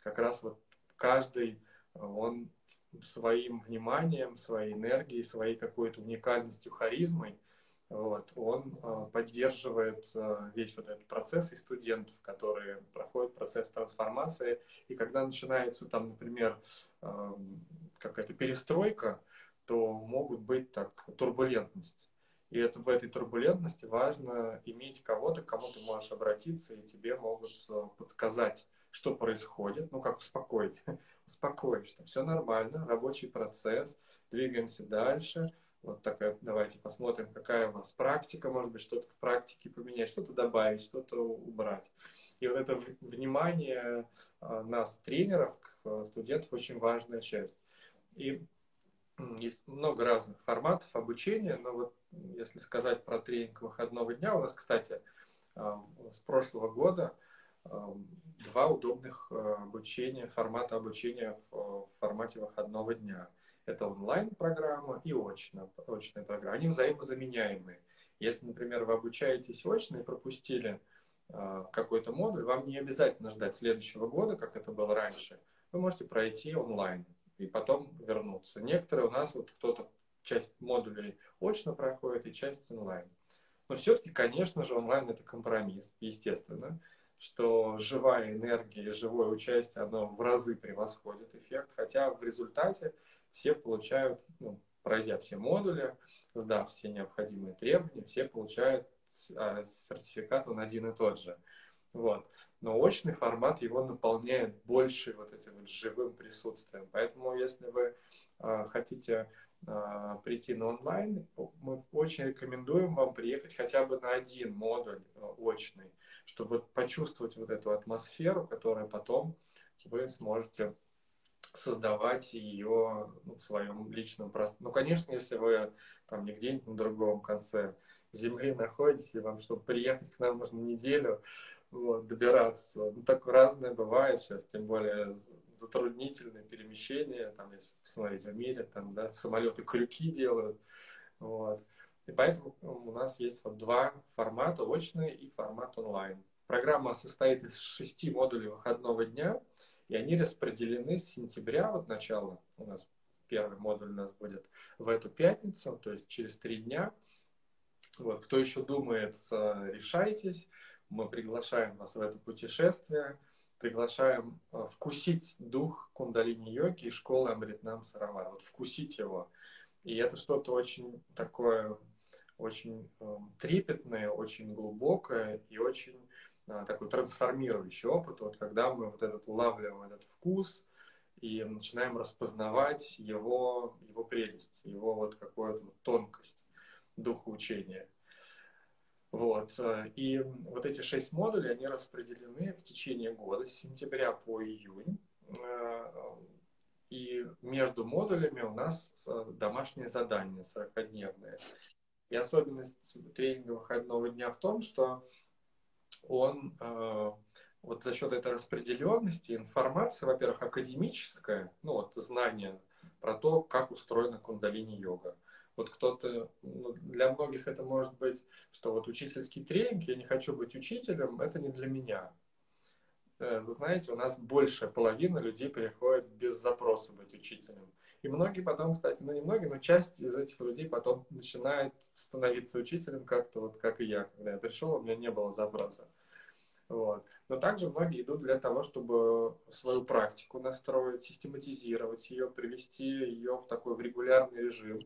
как раз вот каждый, он своим вниманием, своей энергией, своей какой-то уникальностью, харизмой, вот, он э, поддерживает э, весь вот этот процесс и студентов, которые проходят процесс трансформации. И когда начинается там, например, э, какая-то перестройка, то могут быть так турбулентность. И это в этой турбулентности важно иметь кого-то, к кому ты можешь обратиться, и тебе могут подсказать, что происходит, ну как успокоить, успокоить, что все нормально, рабочий процесс, двигаемся дальше, вот такая, давайте посмотрим, какая у вас практика, может быть, что-то в практике поменять, что-то добавить, что-то убрать. И вот это внимание а, нас, тренеров, студентов, очень важная часть. И есть много разных форматов обучения, но вот если сказать про тренинг выходного дня, у нас, кстати, а, с прошлого года два удобных обучения, формата обучения в формате выходного дня – это онлайн-программа и очная, очная программа. Они взаимозаменяемые. Если, например, вы обучаетесь очно и пропустили э, какой-то модуль, вам не обязательно ждать следующего года, как это было раньше. Вы можете пройти онлайн и потом вернуться. Некоторые у нас, вот кто-то часть модулей очно проходит и часть онлайн. Но все-таки, конечно же, онлайн это компромисс, естественно, что живая энергия, живое участие, оно в разы превосходит эффект, хотя в результате все получают, ну, пройдя все модули, сдав все необходимые требования, все получают а, сертификат, он один и тот же. Вот. Но очный формат его наполняет больше вот этим вот живым присутствием. Поэтому, если вы э, хотите прийти на онлайн, мы очень рекомендуем вам приехать хотя бы на один модуль э, очный, чтобы почувствовать вот эту атмосферу, которую потом вы сможете создавать ее ну, в своем личном пространстве. Ну, конечно, если вы там не на другом конце земли находитесь, и вам, чтобы приехать к нам, нужно неделю вот, добираться. Ну, так разное бывает сейчас, тем более затруднительные перемещения, там, если посмотреть в мире, там, да, самолеты крюки делают, вот. И поэтому у нас есть вот два формата, очный и формат онлайн. Программа состоит из шести модулей выходного дня – и они распределены с сентября, вот начало у нас первый модуль у нас будет в эту пятницу, то есть через три дня. Вот, кто еще думает, решайтесь. Мы приглашаем вас в это путешествие, приглашаем э, вкусить дух кундалини-йоги и школы Амритнам Саравар. Вот вкусить его. И это что-то очень такое, очень э, трепетное, очень глубокое и очень такой трансформирующий опыт, вот когда мы вот этот улавливаем этот вкус и начинаем распознавать его, его прелесть, его вот какую-то тонкость духа учения. Вот. И вот эти шесть модулей, они распределены в течение года, с сентября по июнь. И между модулями у нас домашнее задание 40-дневное. И особенность тренинга выходного дня в том, что он э, вот за счет этой распределенности информация, во-первых, академическая, ну вот знание про то, как устроена кундалини-йога. Вот кто-то, ну, для многих это может быть, что вот учительский тренинг, я не хочу быть учителем, это не для меня. Э, вы знаете, у нас большая половина людей приходит без запроса быть учителем. И многие потом, кстати, ну не многие, но часть из этих людей потом начинает становиться учителем как-то вот как и я. Когда я пришел, у меня не было запроса. Вот. Но также многие идут для того, чтобы свою практику настроить, систематизировать ее, привести ее в такой в регулярный режим,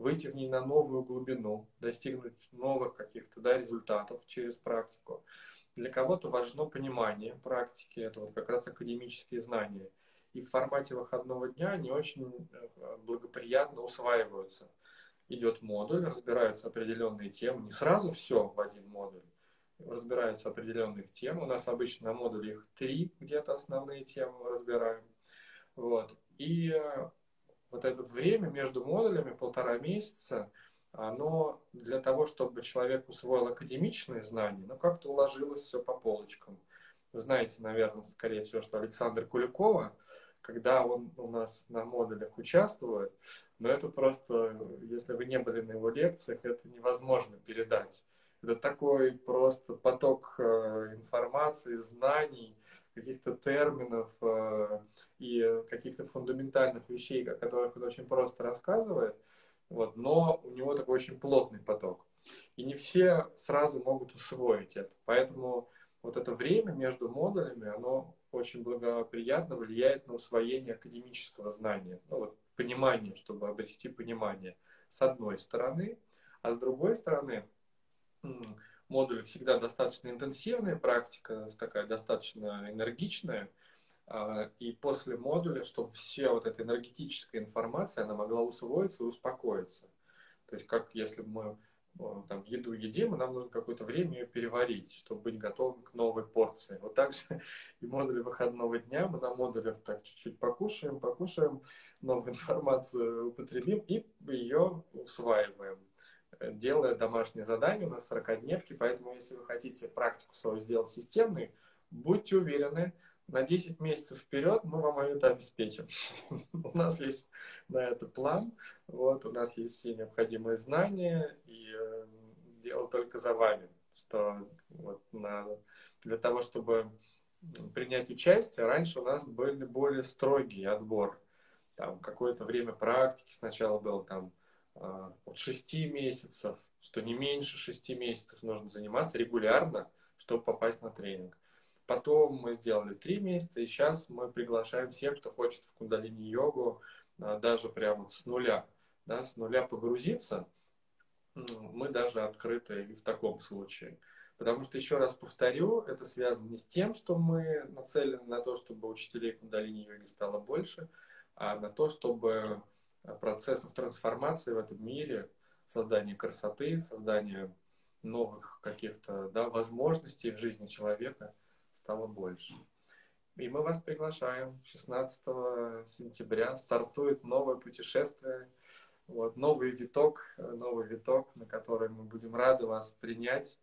выйти в ней на новую глубину, достигнуть новых каких-то да, результатов через практику. Для кого-то важно понимание практики, это вот как раз академические знания – и в формате выходного дня они очень э, благоприятно усваиваются. Идет модуль, разбираются определенные темы, не сразу все в один модуль, разбираются определенные темы. У нас обычно на модуле их три где-то основные темы мы разбираем. Вот. И э, вот это время между модулями, полтора месяца, оно для того, чтобы человек усвоил академичные знания, ну как-то уложилось все по полочкам. Вы знаете, наверное, скорее всего, что Александр Куликова, когда он у нас на модулях участвует, но это просто, если вы не были на его лекциях, это невозможно передать. Это такой просто поток э, информации, знаний, каких-то терминов э, и каких-то фундаментальных вещей, о которых он очень просто рассказывает, вот, но у него такой очень плотный поток. И не все сразу могут усвоить это. Поэтому вот это время между модулями, оно очень благоприятно влияет на усвоение академического знания, ну, вот, понимание, чтобы обрести понимание с одной стороны, а с другой стороны модули всегда достаточно интенсивная практика, такая достаточно энергичная. А, и после модуля, чтобы все вот эта энергетическая информация, она могла усвоиться и успокоиться. То есть как если мы там, еду едим, и нам нужно какое-то время ее переварить, чтобы быть готовым к новой порции. Вот так же и модули выходного дня. Мы на модулях так чуть-чуть покушаем, покушаем, новую информацию употребим и ее усваиваем делая домашнее задание, у нас 40 дневки, поэтому если вы хотите практику свою сделать системной, будьте уверены, на 10 месяцев вперед мы вам это обеспечим. У нас есть на это план, вот, у нас есть все необходимые знания, и э, дело только за вами, что вот на, для того, чтобы принять участие, раньше у нас были более строгий отбор. Там какое-то время практики сначала было там от 6 месяцев, что не меньше 6 месяцев нужно заниматься регулярно, чтобы попасть на тренинг. Потом мы сделали 3 месяца, и сейчас мы приглашаем всех, кто хочет в кундалини-йогу, а, даже прямо с нуля, да, с нуля погрузиться. Мы даже открыты и в таком случае. Потому что, еще раз повторю, это связано не с тем, что мы нацелены на то, чтобы учителей кундалини-йоги стало больше, а на то, чтобы процессов трансформации в этом мире, создания красоты, создания новых каких-то да, возможностей в жизни человека стало больше. И мы вас приглашаем. 16 сентября стартует новое путешествие, вот, новый виток, новый виток, на который мы будем рады вас принять.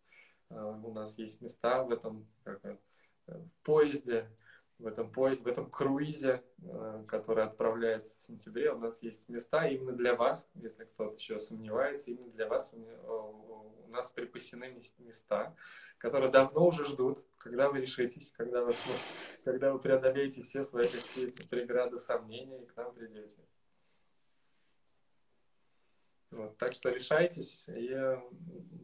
Uh, у нас есть места в этом как, в э, поезде, в этом поезде, в этом круизе, э, который отправляется в сентябре, у нас есть места именно для вас, если кто-то еще сомневается, именно для вас у нас припасены места, которые давно уже ждут, когда вы решитесь, когда, вас, когда вы преодолеете все свои какие-то преграды, сомнения и к нам придете. Вот, так что решайтесь, и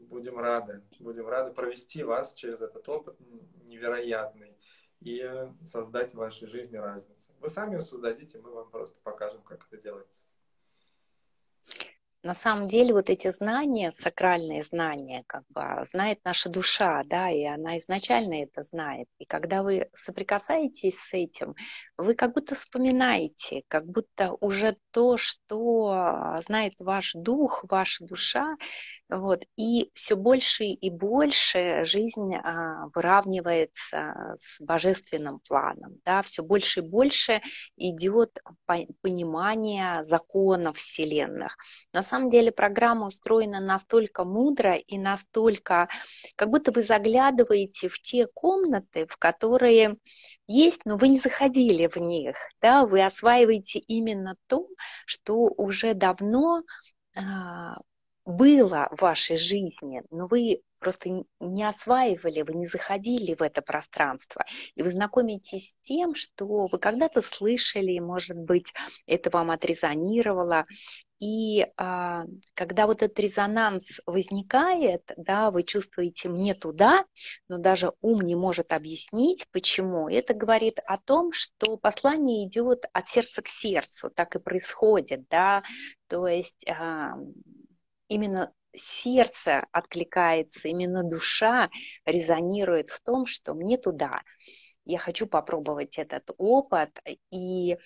будем рады. Будем рады провести вас через этот опыт невероятный и создать в вашей жизни разницу. Вы сами ее создадите, мы вам просто покажем, как это делается на самом деле вот эти знания, сакральные знания, как бы знает наша душа, да, и она изначально это знает. И когда вы соприкасаетесь с этим, вы как будто вспоминаете, как будто уже то, что знает ваш дух, ваша душа, вот, и все больше и больше жизнь а, выравнивается с божественным планом, да, все больше и больше идет понимание законов вселенных. На самом деле программа устроена настолько мудро и настолько, как будто вы заглядываете в те комнаты, в которые есть, но вы не заходили в них, да, вы осваиваете именно то, что уже давно а, было в вашей жизни, но вы просто не осваивали, вы не заходили в это пространство, и вы знакомитесь с тем, что вы когда-то слышали, может быть, это вам отрезонировало, и а, когда вот этот резонанс возникает, да, вы чувствуете мне туда, но даже ум не может объяснить, почему. Это говорит о том, что послание идет от сердца к сердцу, так и происходит, да, то есть а, именно сердце откликается, именно душа резонирует в том, что мне туда. Я хочу попробовать этот опыт и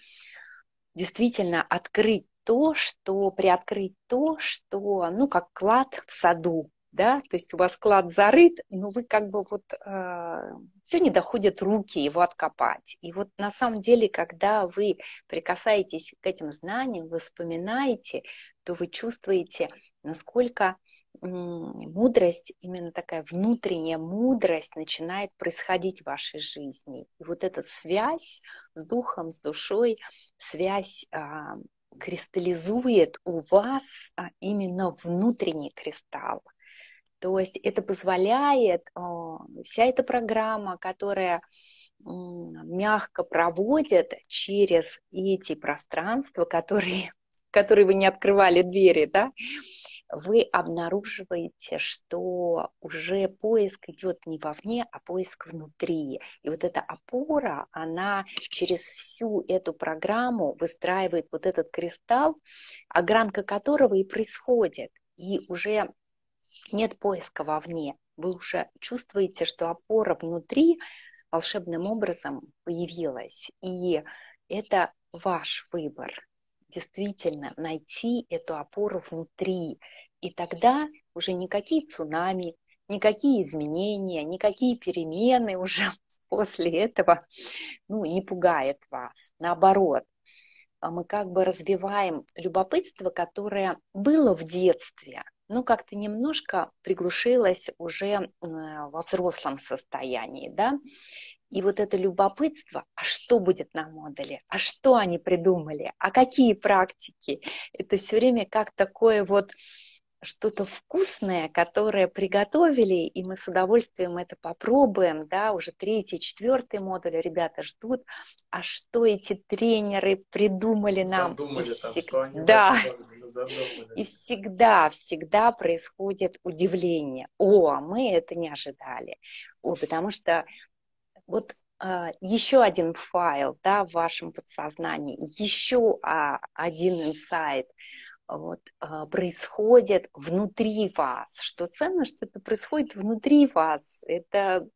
действительно открыть то, что приоткрыть то, что, ну, как клад в саду, да, то есть у вас клад зарыт, но вы как бы вот э, все не доходят руки его откопать. И вот на самом деле, когда вы прикасаетесь к этим знаниям, вы вспоминаете, то вы чувствуете, насколько мудрость, именно такая внутренняя мудрость начинает происходить в вашей жизни. И вот эта связь с духом, с душой, связь а, кристаллизует у вас а, именно внутренний кристалл. То есть это позволяет, а, вся эта программа, которая мягко проводит через эти пространства, которые, которые вы не открывали двери, да, вы обнаруживаете, что уже поиск идет не вовне, а поиск внутри. И вот эта опора, она через всю эту программу выстраивает вот этот кристалл, огранка которого и происходит. И уже нет поиска вовне, вы уже чувствуете, что опора внутри волшебным образом появилась. И это ваш выбор. Действительно, найти эту опору внутри. И тогда уже никакие цунами, никакие изменения, никакие перемены уже после этого ну, не пугает вас. Наоборот, а мы как бы развиваем любопытство, которое было в детстве, но как-то немножко приглушилось уже во взрослом состоянии, да. И вот это любопытство, а что будет на модуле, а что они придумали, а какие практики, это все время как такое вот что-то вкусное, которое приготовили, и мы с удовольствием это попробуем, да, уже третий, четвертый модуль ребята ждут, а что эти тренеры придумали нам? Задумали и там, всег... что они да. И всегда, всегда происходит удивление. О, а мы это не ожидали. О, потому что вот а, еще один файл да, в вашем подсознании, еще а, один инсайт – вот, а, происходит внутри вас. Что ценно, что это происходит внутри вас. Это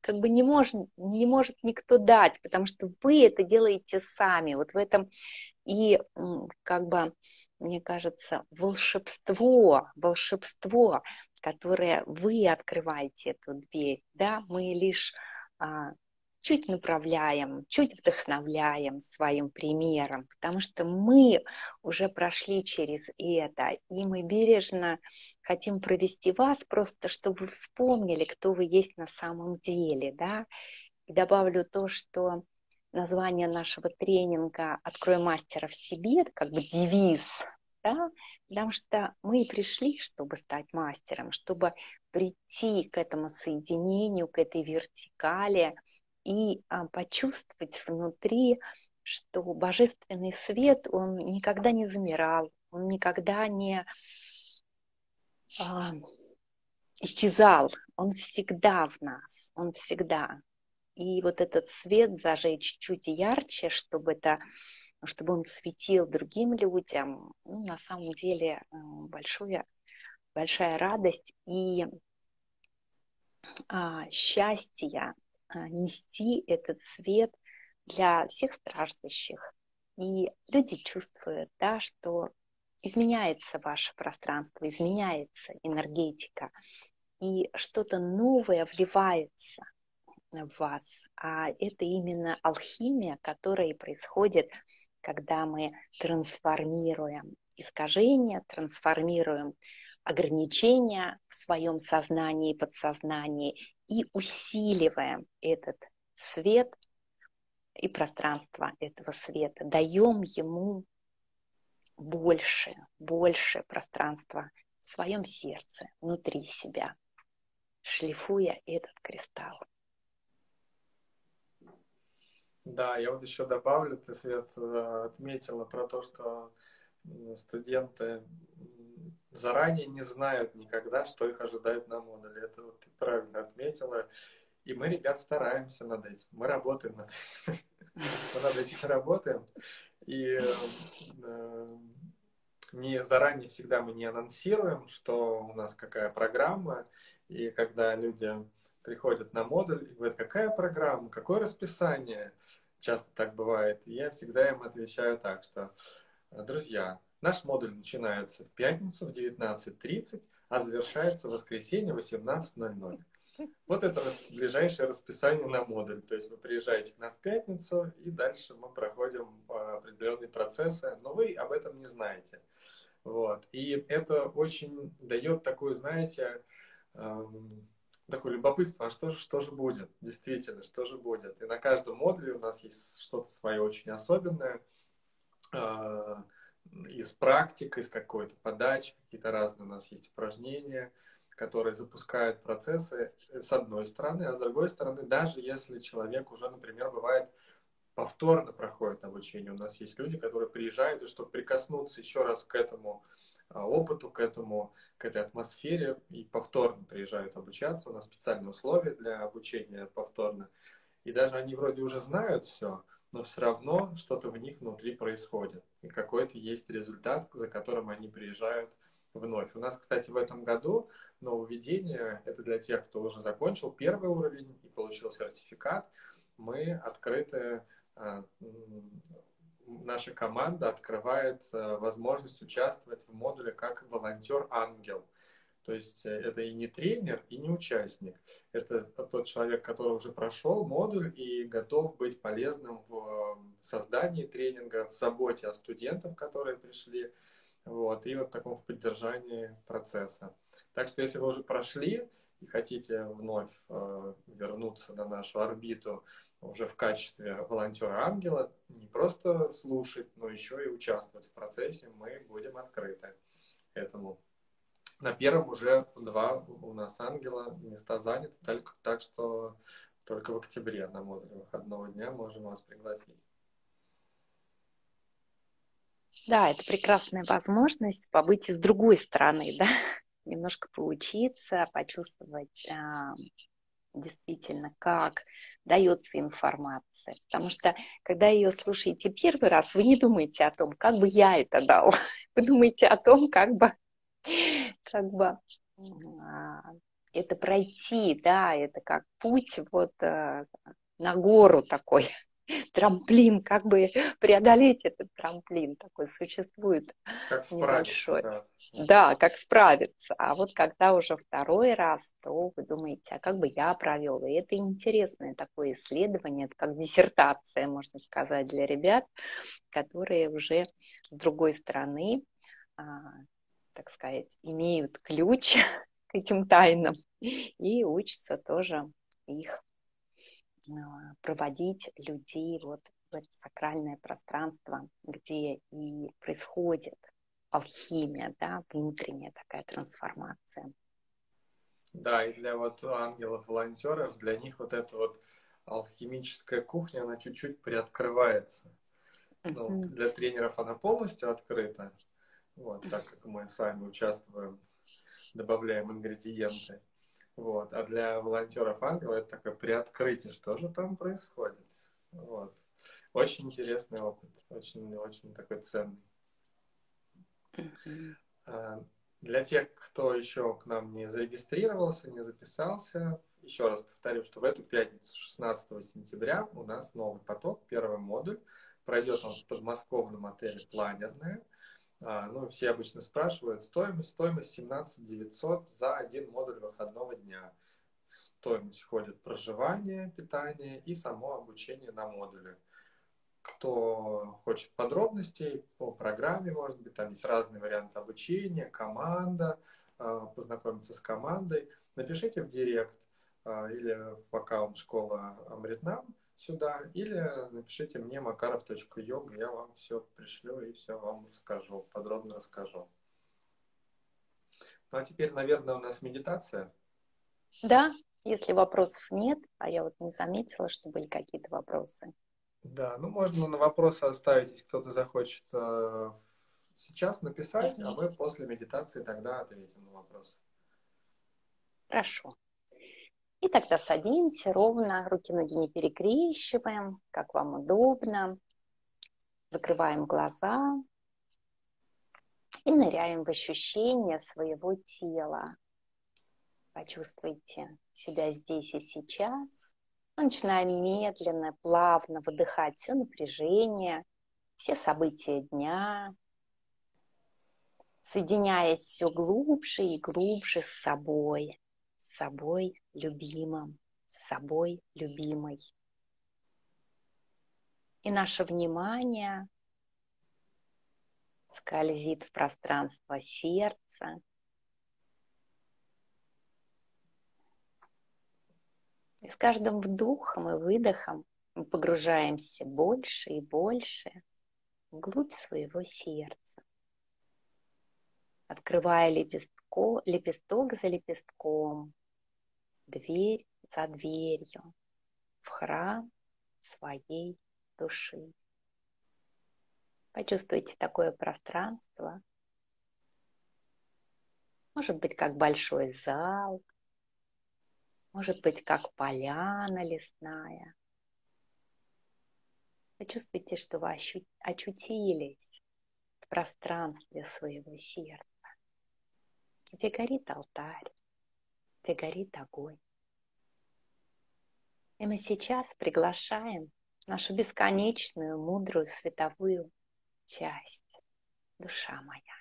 как бы не может, не может никто дать, потому что вы это делаете сами. Вот в этом и как бы, мне кажется, волшебство, волшебство, которое вы открываете эту дверь, да, мы лишь чуть направляем, чуть вдохновляем своим примером, потому что мы уже прошли через это, и мы бережно хотим провести вас просто, чтобы вспомнили, кто вы есть на самом деле, да. И добавлю то, что название нашего тренинга «Открой мастера в себе», как бы девиз, да, потому что мы и пришли, чтобы стать мастером, чтобы прийти к этому соединению, к этой вертикали, и а, почувствовать внутри, что божественный свет, он никогда не замирал, он никогда не а, исчезал, он всегда в нас, он всегда. И вот этот свет зажечь чуть ярче, чтобы это чтобы он светил другим людям, ну, на самом деле большое, большая радость и а, счастье а, нести этот свет для всех страждущих. И люди чувствуют, да, что изменяется ваше пространство, изменяется энергетика, и что-то новое вливается в вас. А это именно алхимия, которая и происходит, когда мы трансформируем искажения, трансформируем ограничения в своем сознании и подсознании и усиливаем этот свет и пространство этого света, даем ему больше, больше пространства в своем сердце, внутри себя, шлифуя этот кристалл. Да, я вот еще добавлю, ты, Свет, э, отметила про то, что студенты заранее не знают никогда, что их ожидает на модуле. Это вот ты правильно отметила. И мы, ребят, стараемся над этим. Мы работаем над этим. Мы над этим работаем. И э, не заранее всегда мы не анонсируем, что у нас какая программа. И когда люди приходят на модуль и говорят, какая программа, какое расписание, часто так бывает. Я всегда им отвечаю так, что, друзья, Наш модуль начинается в пятницу в 19.30, а завершается в воскресенье в 18.00. Вот это ближайшее расписание на модуль. То есть вы приезжаете к нам в пятницу, и дальше мы проходим а, определенные процессы, но вы об этом не знаете. Вот. И это очень дает такую, знаете, эм, такое любопытство, а что же, что же будет, действительно, что же будет. И на каждом модуле у нас есть что-то свое очень особенное. А, из практик, из какой-то подачи, какие-то разные у нас есть упражнения, которые запускают процессы э, с одной стороны, а с другой стороны, даже если человек уже, например, бывает повторно проходит обучение, у нас есть люди, которые приезжают, и чтобы прикоснуться еще раз к этому а, опыту, к этому, к этой атмосфере, и повторно приезжают обучаться, у нас специальные условия для обучения повторно, и даже они вроде уже знают все, но все равно что-то в них внутри происходит. И какой-то есть результат, за которым они приезжают вновь. У нас, кстати, в этом году нововведение, это для тех, кто уже закончил первый уровень и получил сертификат, мы открыты, э, наша команда открывает э, возможность участвовать в модуле как волонтер-ангел. То есть э, это и не тренер, и не участник. Это тот человек, который уже прошел модуль и готов быть полезным в создании тренинга, в заботе о студентах, которые пришли, вот, и вот таком в поддержании процесса. Так что если вы уже прошли и хотите вновь э, вернуться на нашу орбиту уже в качестве волонтера-ангела, не просто слушать, но еще и участвовать в процессе, мы будем открыты этому. На первом уже два у нас ангела, места заняты, только, так что только в октябре на модуле выходного дня можем вас пригласить. Да, это прекрасная возможность побыть с другой стороны, да, немножко поучиться, почувствовать а, действительно, как дается информация. Потому что, когда ее слушаете первый раз, вы не думаете о том, как бы я это дал. Вы думаете о том, как бы, как бы а, это пройти, да, это как путь вот а, на гору такой, трамплин, как бы преодолеть этот трамплин такой существует как небольшой. Да. да, как справиться. А вот когда уже второй раз, то вы думаете, а как бы я провел? И это интересное такое исследование, это как диссертация, можно сказать, для ребят, которые уже с другой стороны, а, так сказать, имеют ключ к этим тайнам и учатся тоже их а, проводить людей вот в это сакральное пространство, где и происходит алхимия, да, внутренняя такая трансформация. Да, и для вот ангелов-волонтеров, для них вот эта вот алхимическая кухня, она чуть-чуть приоткрывается. Ну, для тренеров она полностью открыта, вот, так как мы сами участвуем, добавляем ингредиенты. Вот. А для волонтеров ангела это такое приоткрытие, что же там происходит. Вот. Очень интересный опыт, очень-очень такой ценный. Mm-hmm. Для тех, кто еще к нам не зарегистрировался, не записался, еще раз повторю, что в эту пятницу, 16 сентября, у нас новый поток, первый модуль. Пройдет он в подмосковном отеле «Планерная». А, ну, все обычно спрашивают стоимость. Стоимость 17 900 за один модуль выходного дня. В стоимость входит проживание, питание и само обучение на модуле. Кто хочет подробностей по программе, может быть, там есть разные варианты обучения, команда, а, познакомиться с командой, напишите в директ а, или в аккаунт школа Амритнам сюда, или напишите мне makarov.йога, я вам все пришлю и все вам расскажу, подробно расскажу. Ну а теперь, наверное, у нас медитация. Да, если вопросов нет, а я вот не заметила, что были какие-то вопросы. Да, ну можно на вопросы оставить, если кто-то захочет э, сейчас написать, а мы после медитации тогда ответим на вопросы. Хорошо. И тогда садимся ровно, руки-ноги не перекрещиваем, как вам удобно. Закрываем глаза и ныряем в ощущение своего тела. Почувствуйте себя здесь и сейчас. Начинаем медленно, плавно выдыхать все напряжение, все события дня, соединяясь все глубже и глубже с собой собой любимым, с собой любимой. И наше внимание скользит в пространство сердца. И с каждым вдохом и выдохом мы погружаемся больше и больше вглубь своего сердца, открывая лепестко, лепесток за лепестком, дверь за дверью в храм своей души. Почувствуйте такое пространство. Может быть, как большой зал, может быть, как поляна лесная. Почувствуйте, что вы очутились в пространстве своего сердца. где горит алтарь, где горит огонь. И мы сейчас приглашаем нашу бесконечную, мудрую, световую часть. Душа моя,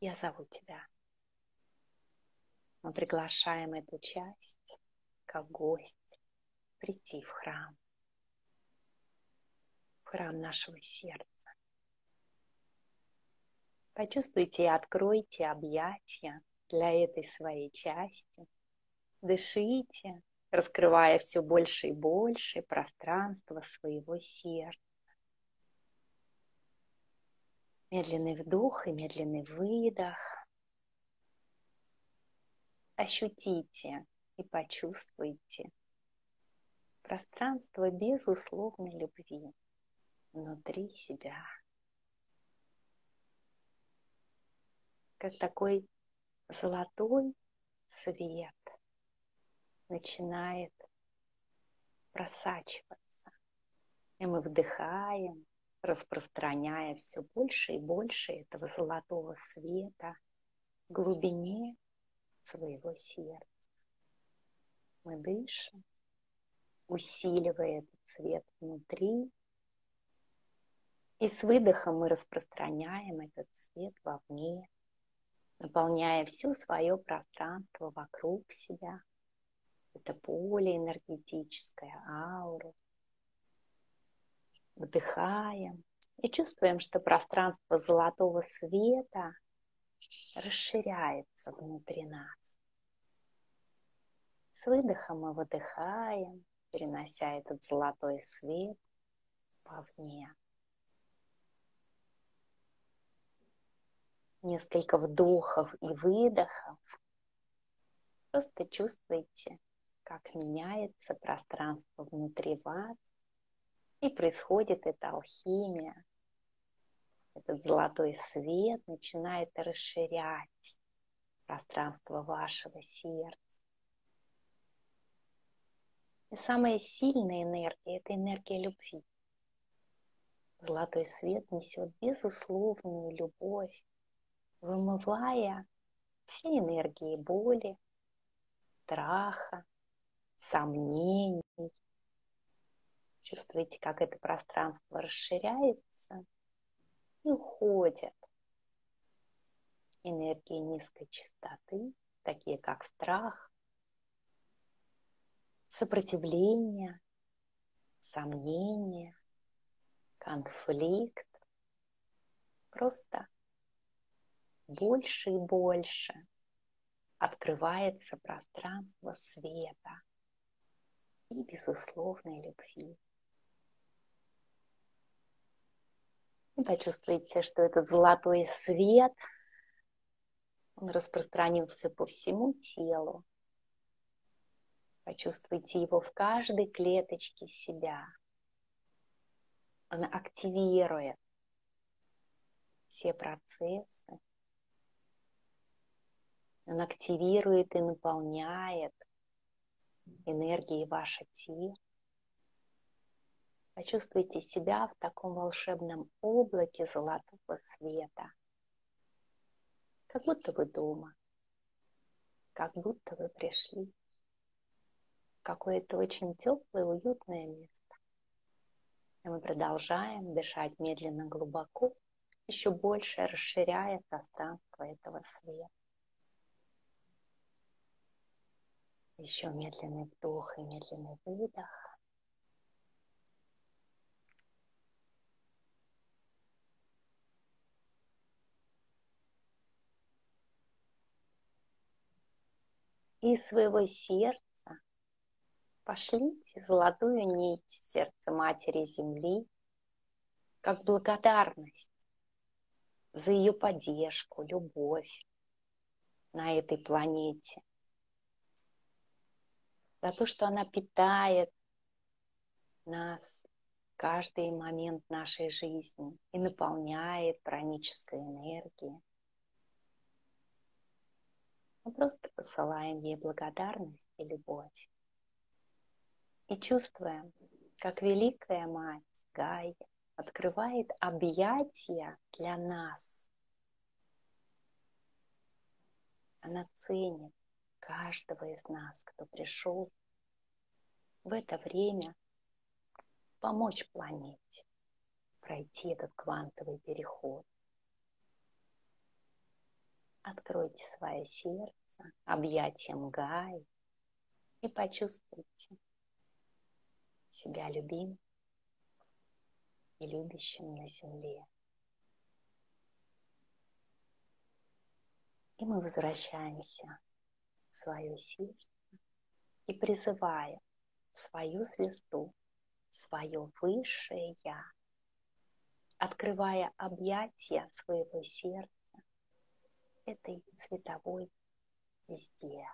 я зову тебя. Мы приглашаем эту часть как гость прийти в храм, в храм нашего сердца. Почувствуйте и откройте объятия для этой своей части. Дышите, раскрывая все больше и больше пространство своего сердца. Медленный вдох и медленный выдох. Ощутите и почувствуйте пространство безусловной любви внутри себя. Как такой золотой свет начинает просачиваться. И мы вдыхаем, распространяя все больше и больше этого золотого света в глубине своего сердца. Мы дышим, усиливая этот цвет внутри. И с выдохом мы распространяем этот цвет вовне, наполняя все свое пространство вокруг себя. Это поле энергетическое, ауру. Вдыхаем и чувствуем, что пространство золотого света расширяется внутри нас. С выдохом мы выдыхаем, перенося этот золотой свет вовне. Несколько вдохов и выдохов. Просто чувствуйте, как меняется пространство внутри вас, и происходит эта алхимия. Этот золотой свет начинает расширять пространство вашего сердца. И самая сильная энергия – это энергия любви. Золотой свет несет безусловную любовь, вымывая все энергии боли, страха, сомнений. Чувствуете, как это пространство расширяется и уходят энергии низкой частоты, такие как страх, сопротивление, сомнение, конфликт. Просто больше и больше открывается пространство света и безусловной любви. И почувствуйте, что этот золотой свет, он распространился по всему телу, Почувствуйте его в каждой клеточке себя. Она активирует все процессы. Он активирует и наполняет энергией ваше тело. Почувствуйте себя в таком волшебном облаке золотого света. Как будто вы дома. Как будто вы пришли какое-то очень теплое, уютное место. И мы продолжаем дышать медленно, глубоко, еще больше расширяя пространство этого света. Еще медленный вдох и медленный выдох. из своего сердца Пошлите золотую нить в сердце Матери Земли, как благодарность за ее поддержку, любовь на этой планете, за то, что она питает нас каждый момент нашей жизни и наполняет пранической энергией. Мы просто посылаем ей благодарность и любовь и чувствуем, как Великая Мать Гая открывает объятия для нас. Она ценит каждого из нас, кто пришел в это время помочь планете пройти этот квантовый переход. Откройте свое сердце объятием Гай и почувствуйте себя любимым и любящим на земле. И мы возвращаемся свое сердце и призываем свою звезду, свое высшее Я, открывая объятия своего сердца этой световой везде,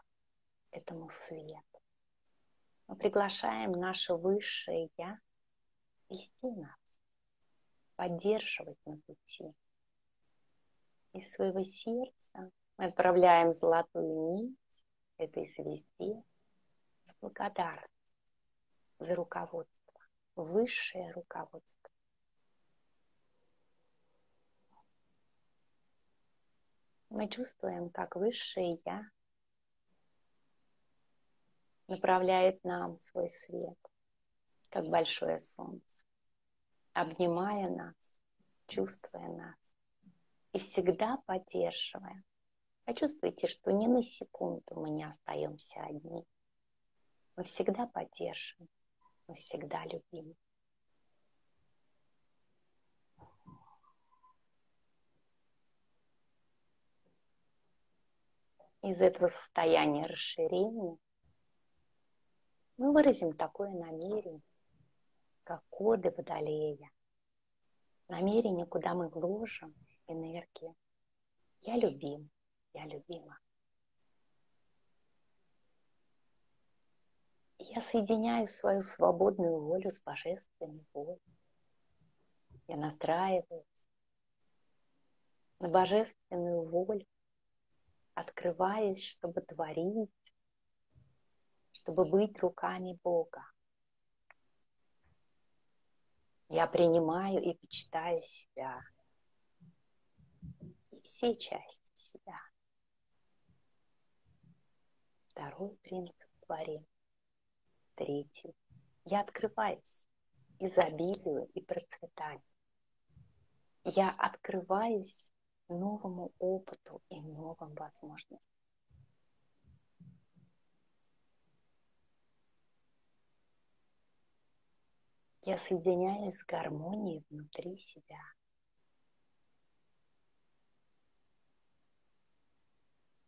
этому свету. Мы приглашаем наше высшее Я вести нас, поддерживать на пути. Из своего сердца мы отправляем золотую нить этой звезде с благодарностью за руководство, высшее руководство. Мы чувствуем, как высшее Я направляет нам свой свет, как большое солнце, обнимая нас, чувствуя нас и всегда поддерживая. Почувствуйте, что ни на секунду мы не остаемся одни. Мы всегда поддерживаем, мы всегда любим. Из этого состояния расширения мы выразим такое намерение, как коды Водолея. Намерение, куда мы вложим энергию. Я любим я любима. Я соединяю свою свободную волю с божественной волей. Я настраиваюсь на божественную волю, открываясь, чтобы творить, чтобы быть руками Бога. Я принимаю и почитаю себя и все части себя. Второй принцип творения. Третий. Я открываюсь изобилию и процветанию. Я открываюсь новому опыту и новым возможностям. Я соединяюсь с гармонией внутри себя.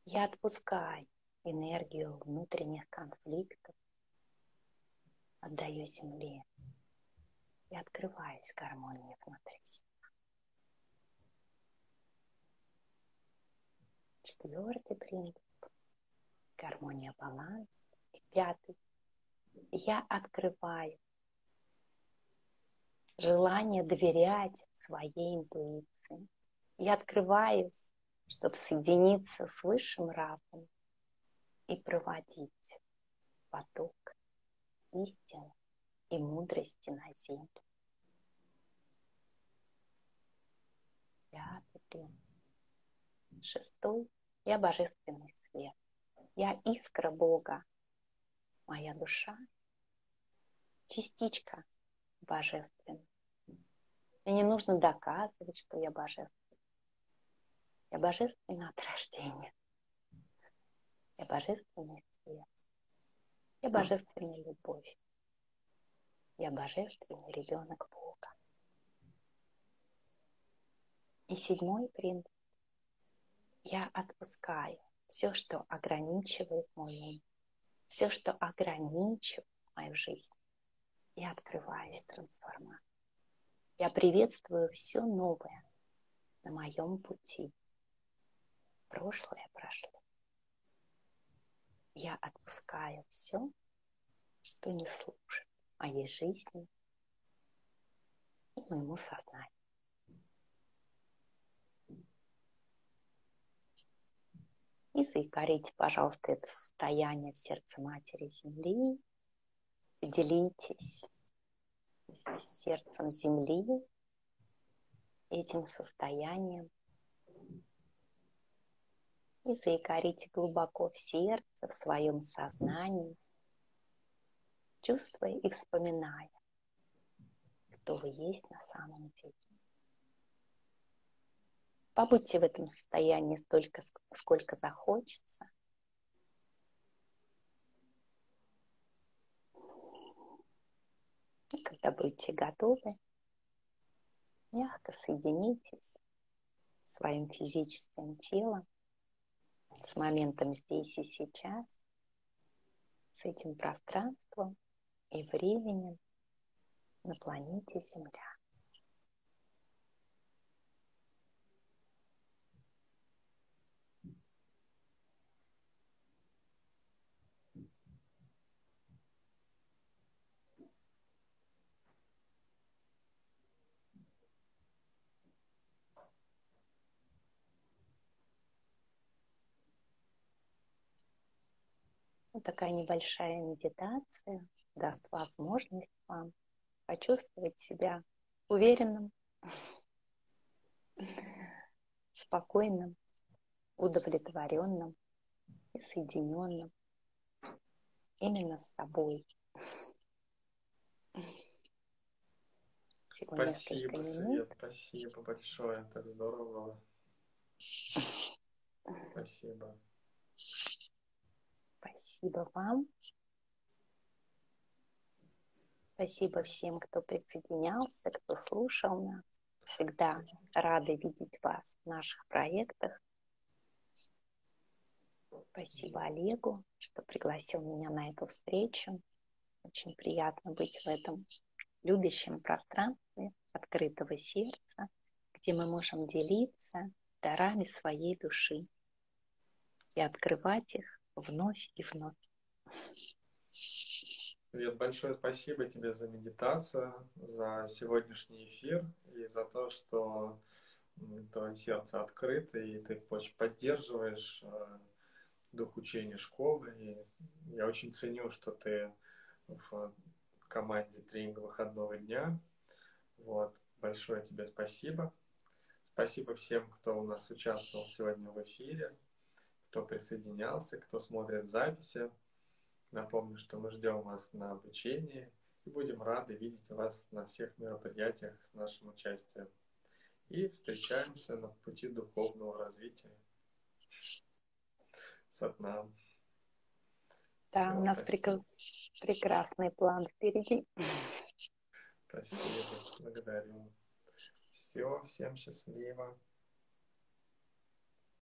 Я отпускаю энергию внутренних конфликтов, отдаю земле и открываюсь гармонии внутри себя. Четвертый принцип – гармония баланс. И пятый – я открываю желание доверять своей интуиции. Я открываюсь, чтобы соединиться с высшим разумом и проводить поток истины и мудрости на землю. Пятый принцип. Шестой. Я божественный свет. Я искра Бога. Моя душа – частичка божественная. Мне не нужно доказывать, что я божественный. Я божественна от рождения. Я божественный свет. Я божественная любовь. Я божественный ребенок Бога. И седьмой принцип. Я отпускаю все, что ограничивает мой ум, все, что ограничивает мою жизнь. Я открываюсь трансформации. Я приветствую все новое на моем пути. Прошлое прошло я отпускаю все, что не служит моей жизни и моему сознанию. И заикарите, пожалуйста, это состояние в сердце Матери Земли. Поделитесь с сердцем Земли этим состоянием И заикарите глубоко в сердце, в своем сознании, чувствуя и вспоминая, кто вы есть на самом деле. Побудьте в этом состоянии столько, сколько захочется. И когда будете готовы, мягко соединитесь своим физическим телом с моментом здесь и сейчас, с этим пространством и временем на планете Земля. Вот такая небольшая медитация даст возможность вам почувствовать себя уверенным, спокойным, удовлетворенным и соединенным именно с собой. Всего спасибо, Свет, спасибо большое, так здорово Спасибо. Спасибо вам. Спасибо всем, кто присоединялся, кто слушал нас. Всегда рады видеть вас в наших проектах. Спасибо Олегу, что пригласил меня на эту встречу. Очень приятно быть в этом любящем пространстве открытого сердца, где мы можем делиться дарами своей души и открывать их вновь и вновь. Свет, большое спасибо тебе за медитацию, за сегодняшний эфир и за то, что твое сердце открыто, и ты очень поддерживаешь э, дух учения школы. И я очень ценю, что ты в команде тренинга выходного дня. Вот. Большое тебе спасибо. Спасибо всем, кто у нас участвовал сегодня в эфире кто присоединялся, кто смотрит в записи. Напомню, что мы ждем вас на обучении и будем рады видеть вас на всех мероприятиях с нашим участием. И встречаемся на пути духовного развития. Сатнам. Да, Все, у нас спасибо. прекрасный план впереди. Спасибо, благодарю. Все, всем счастливо.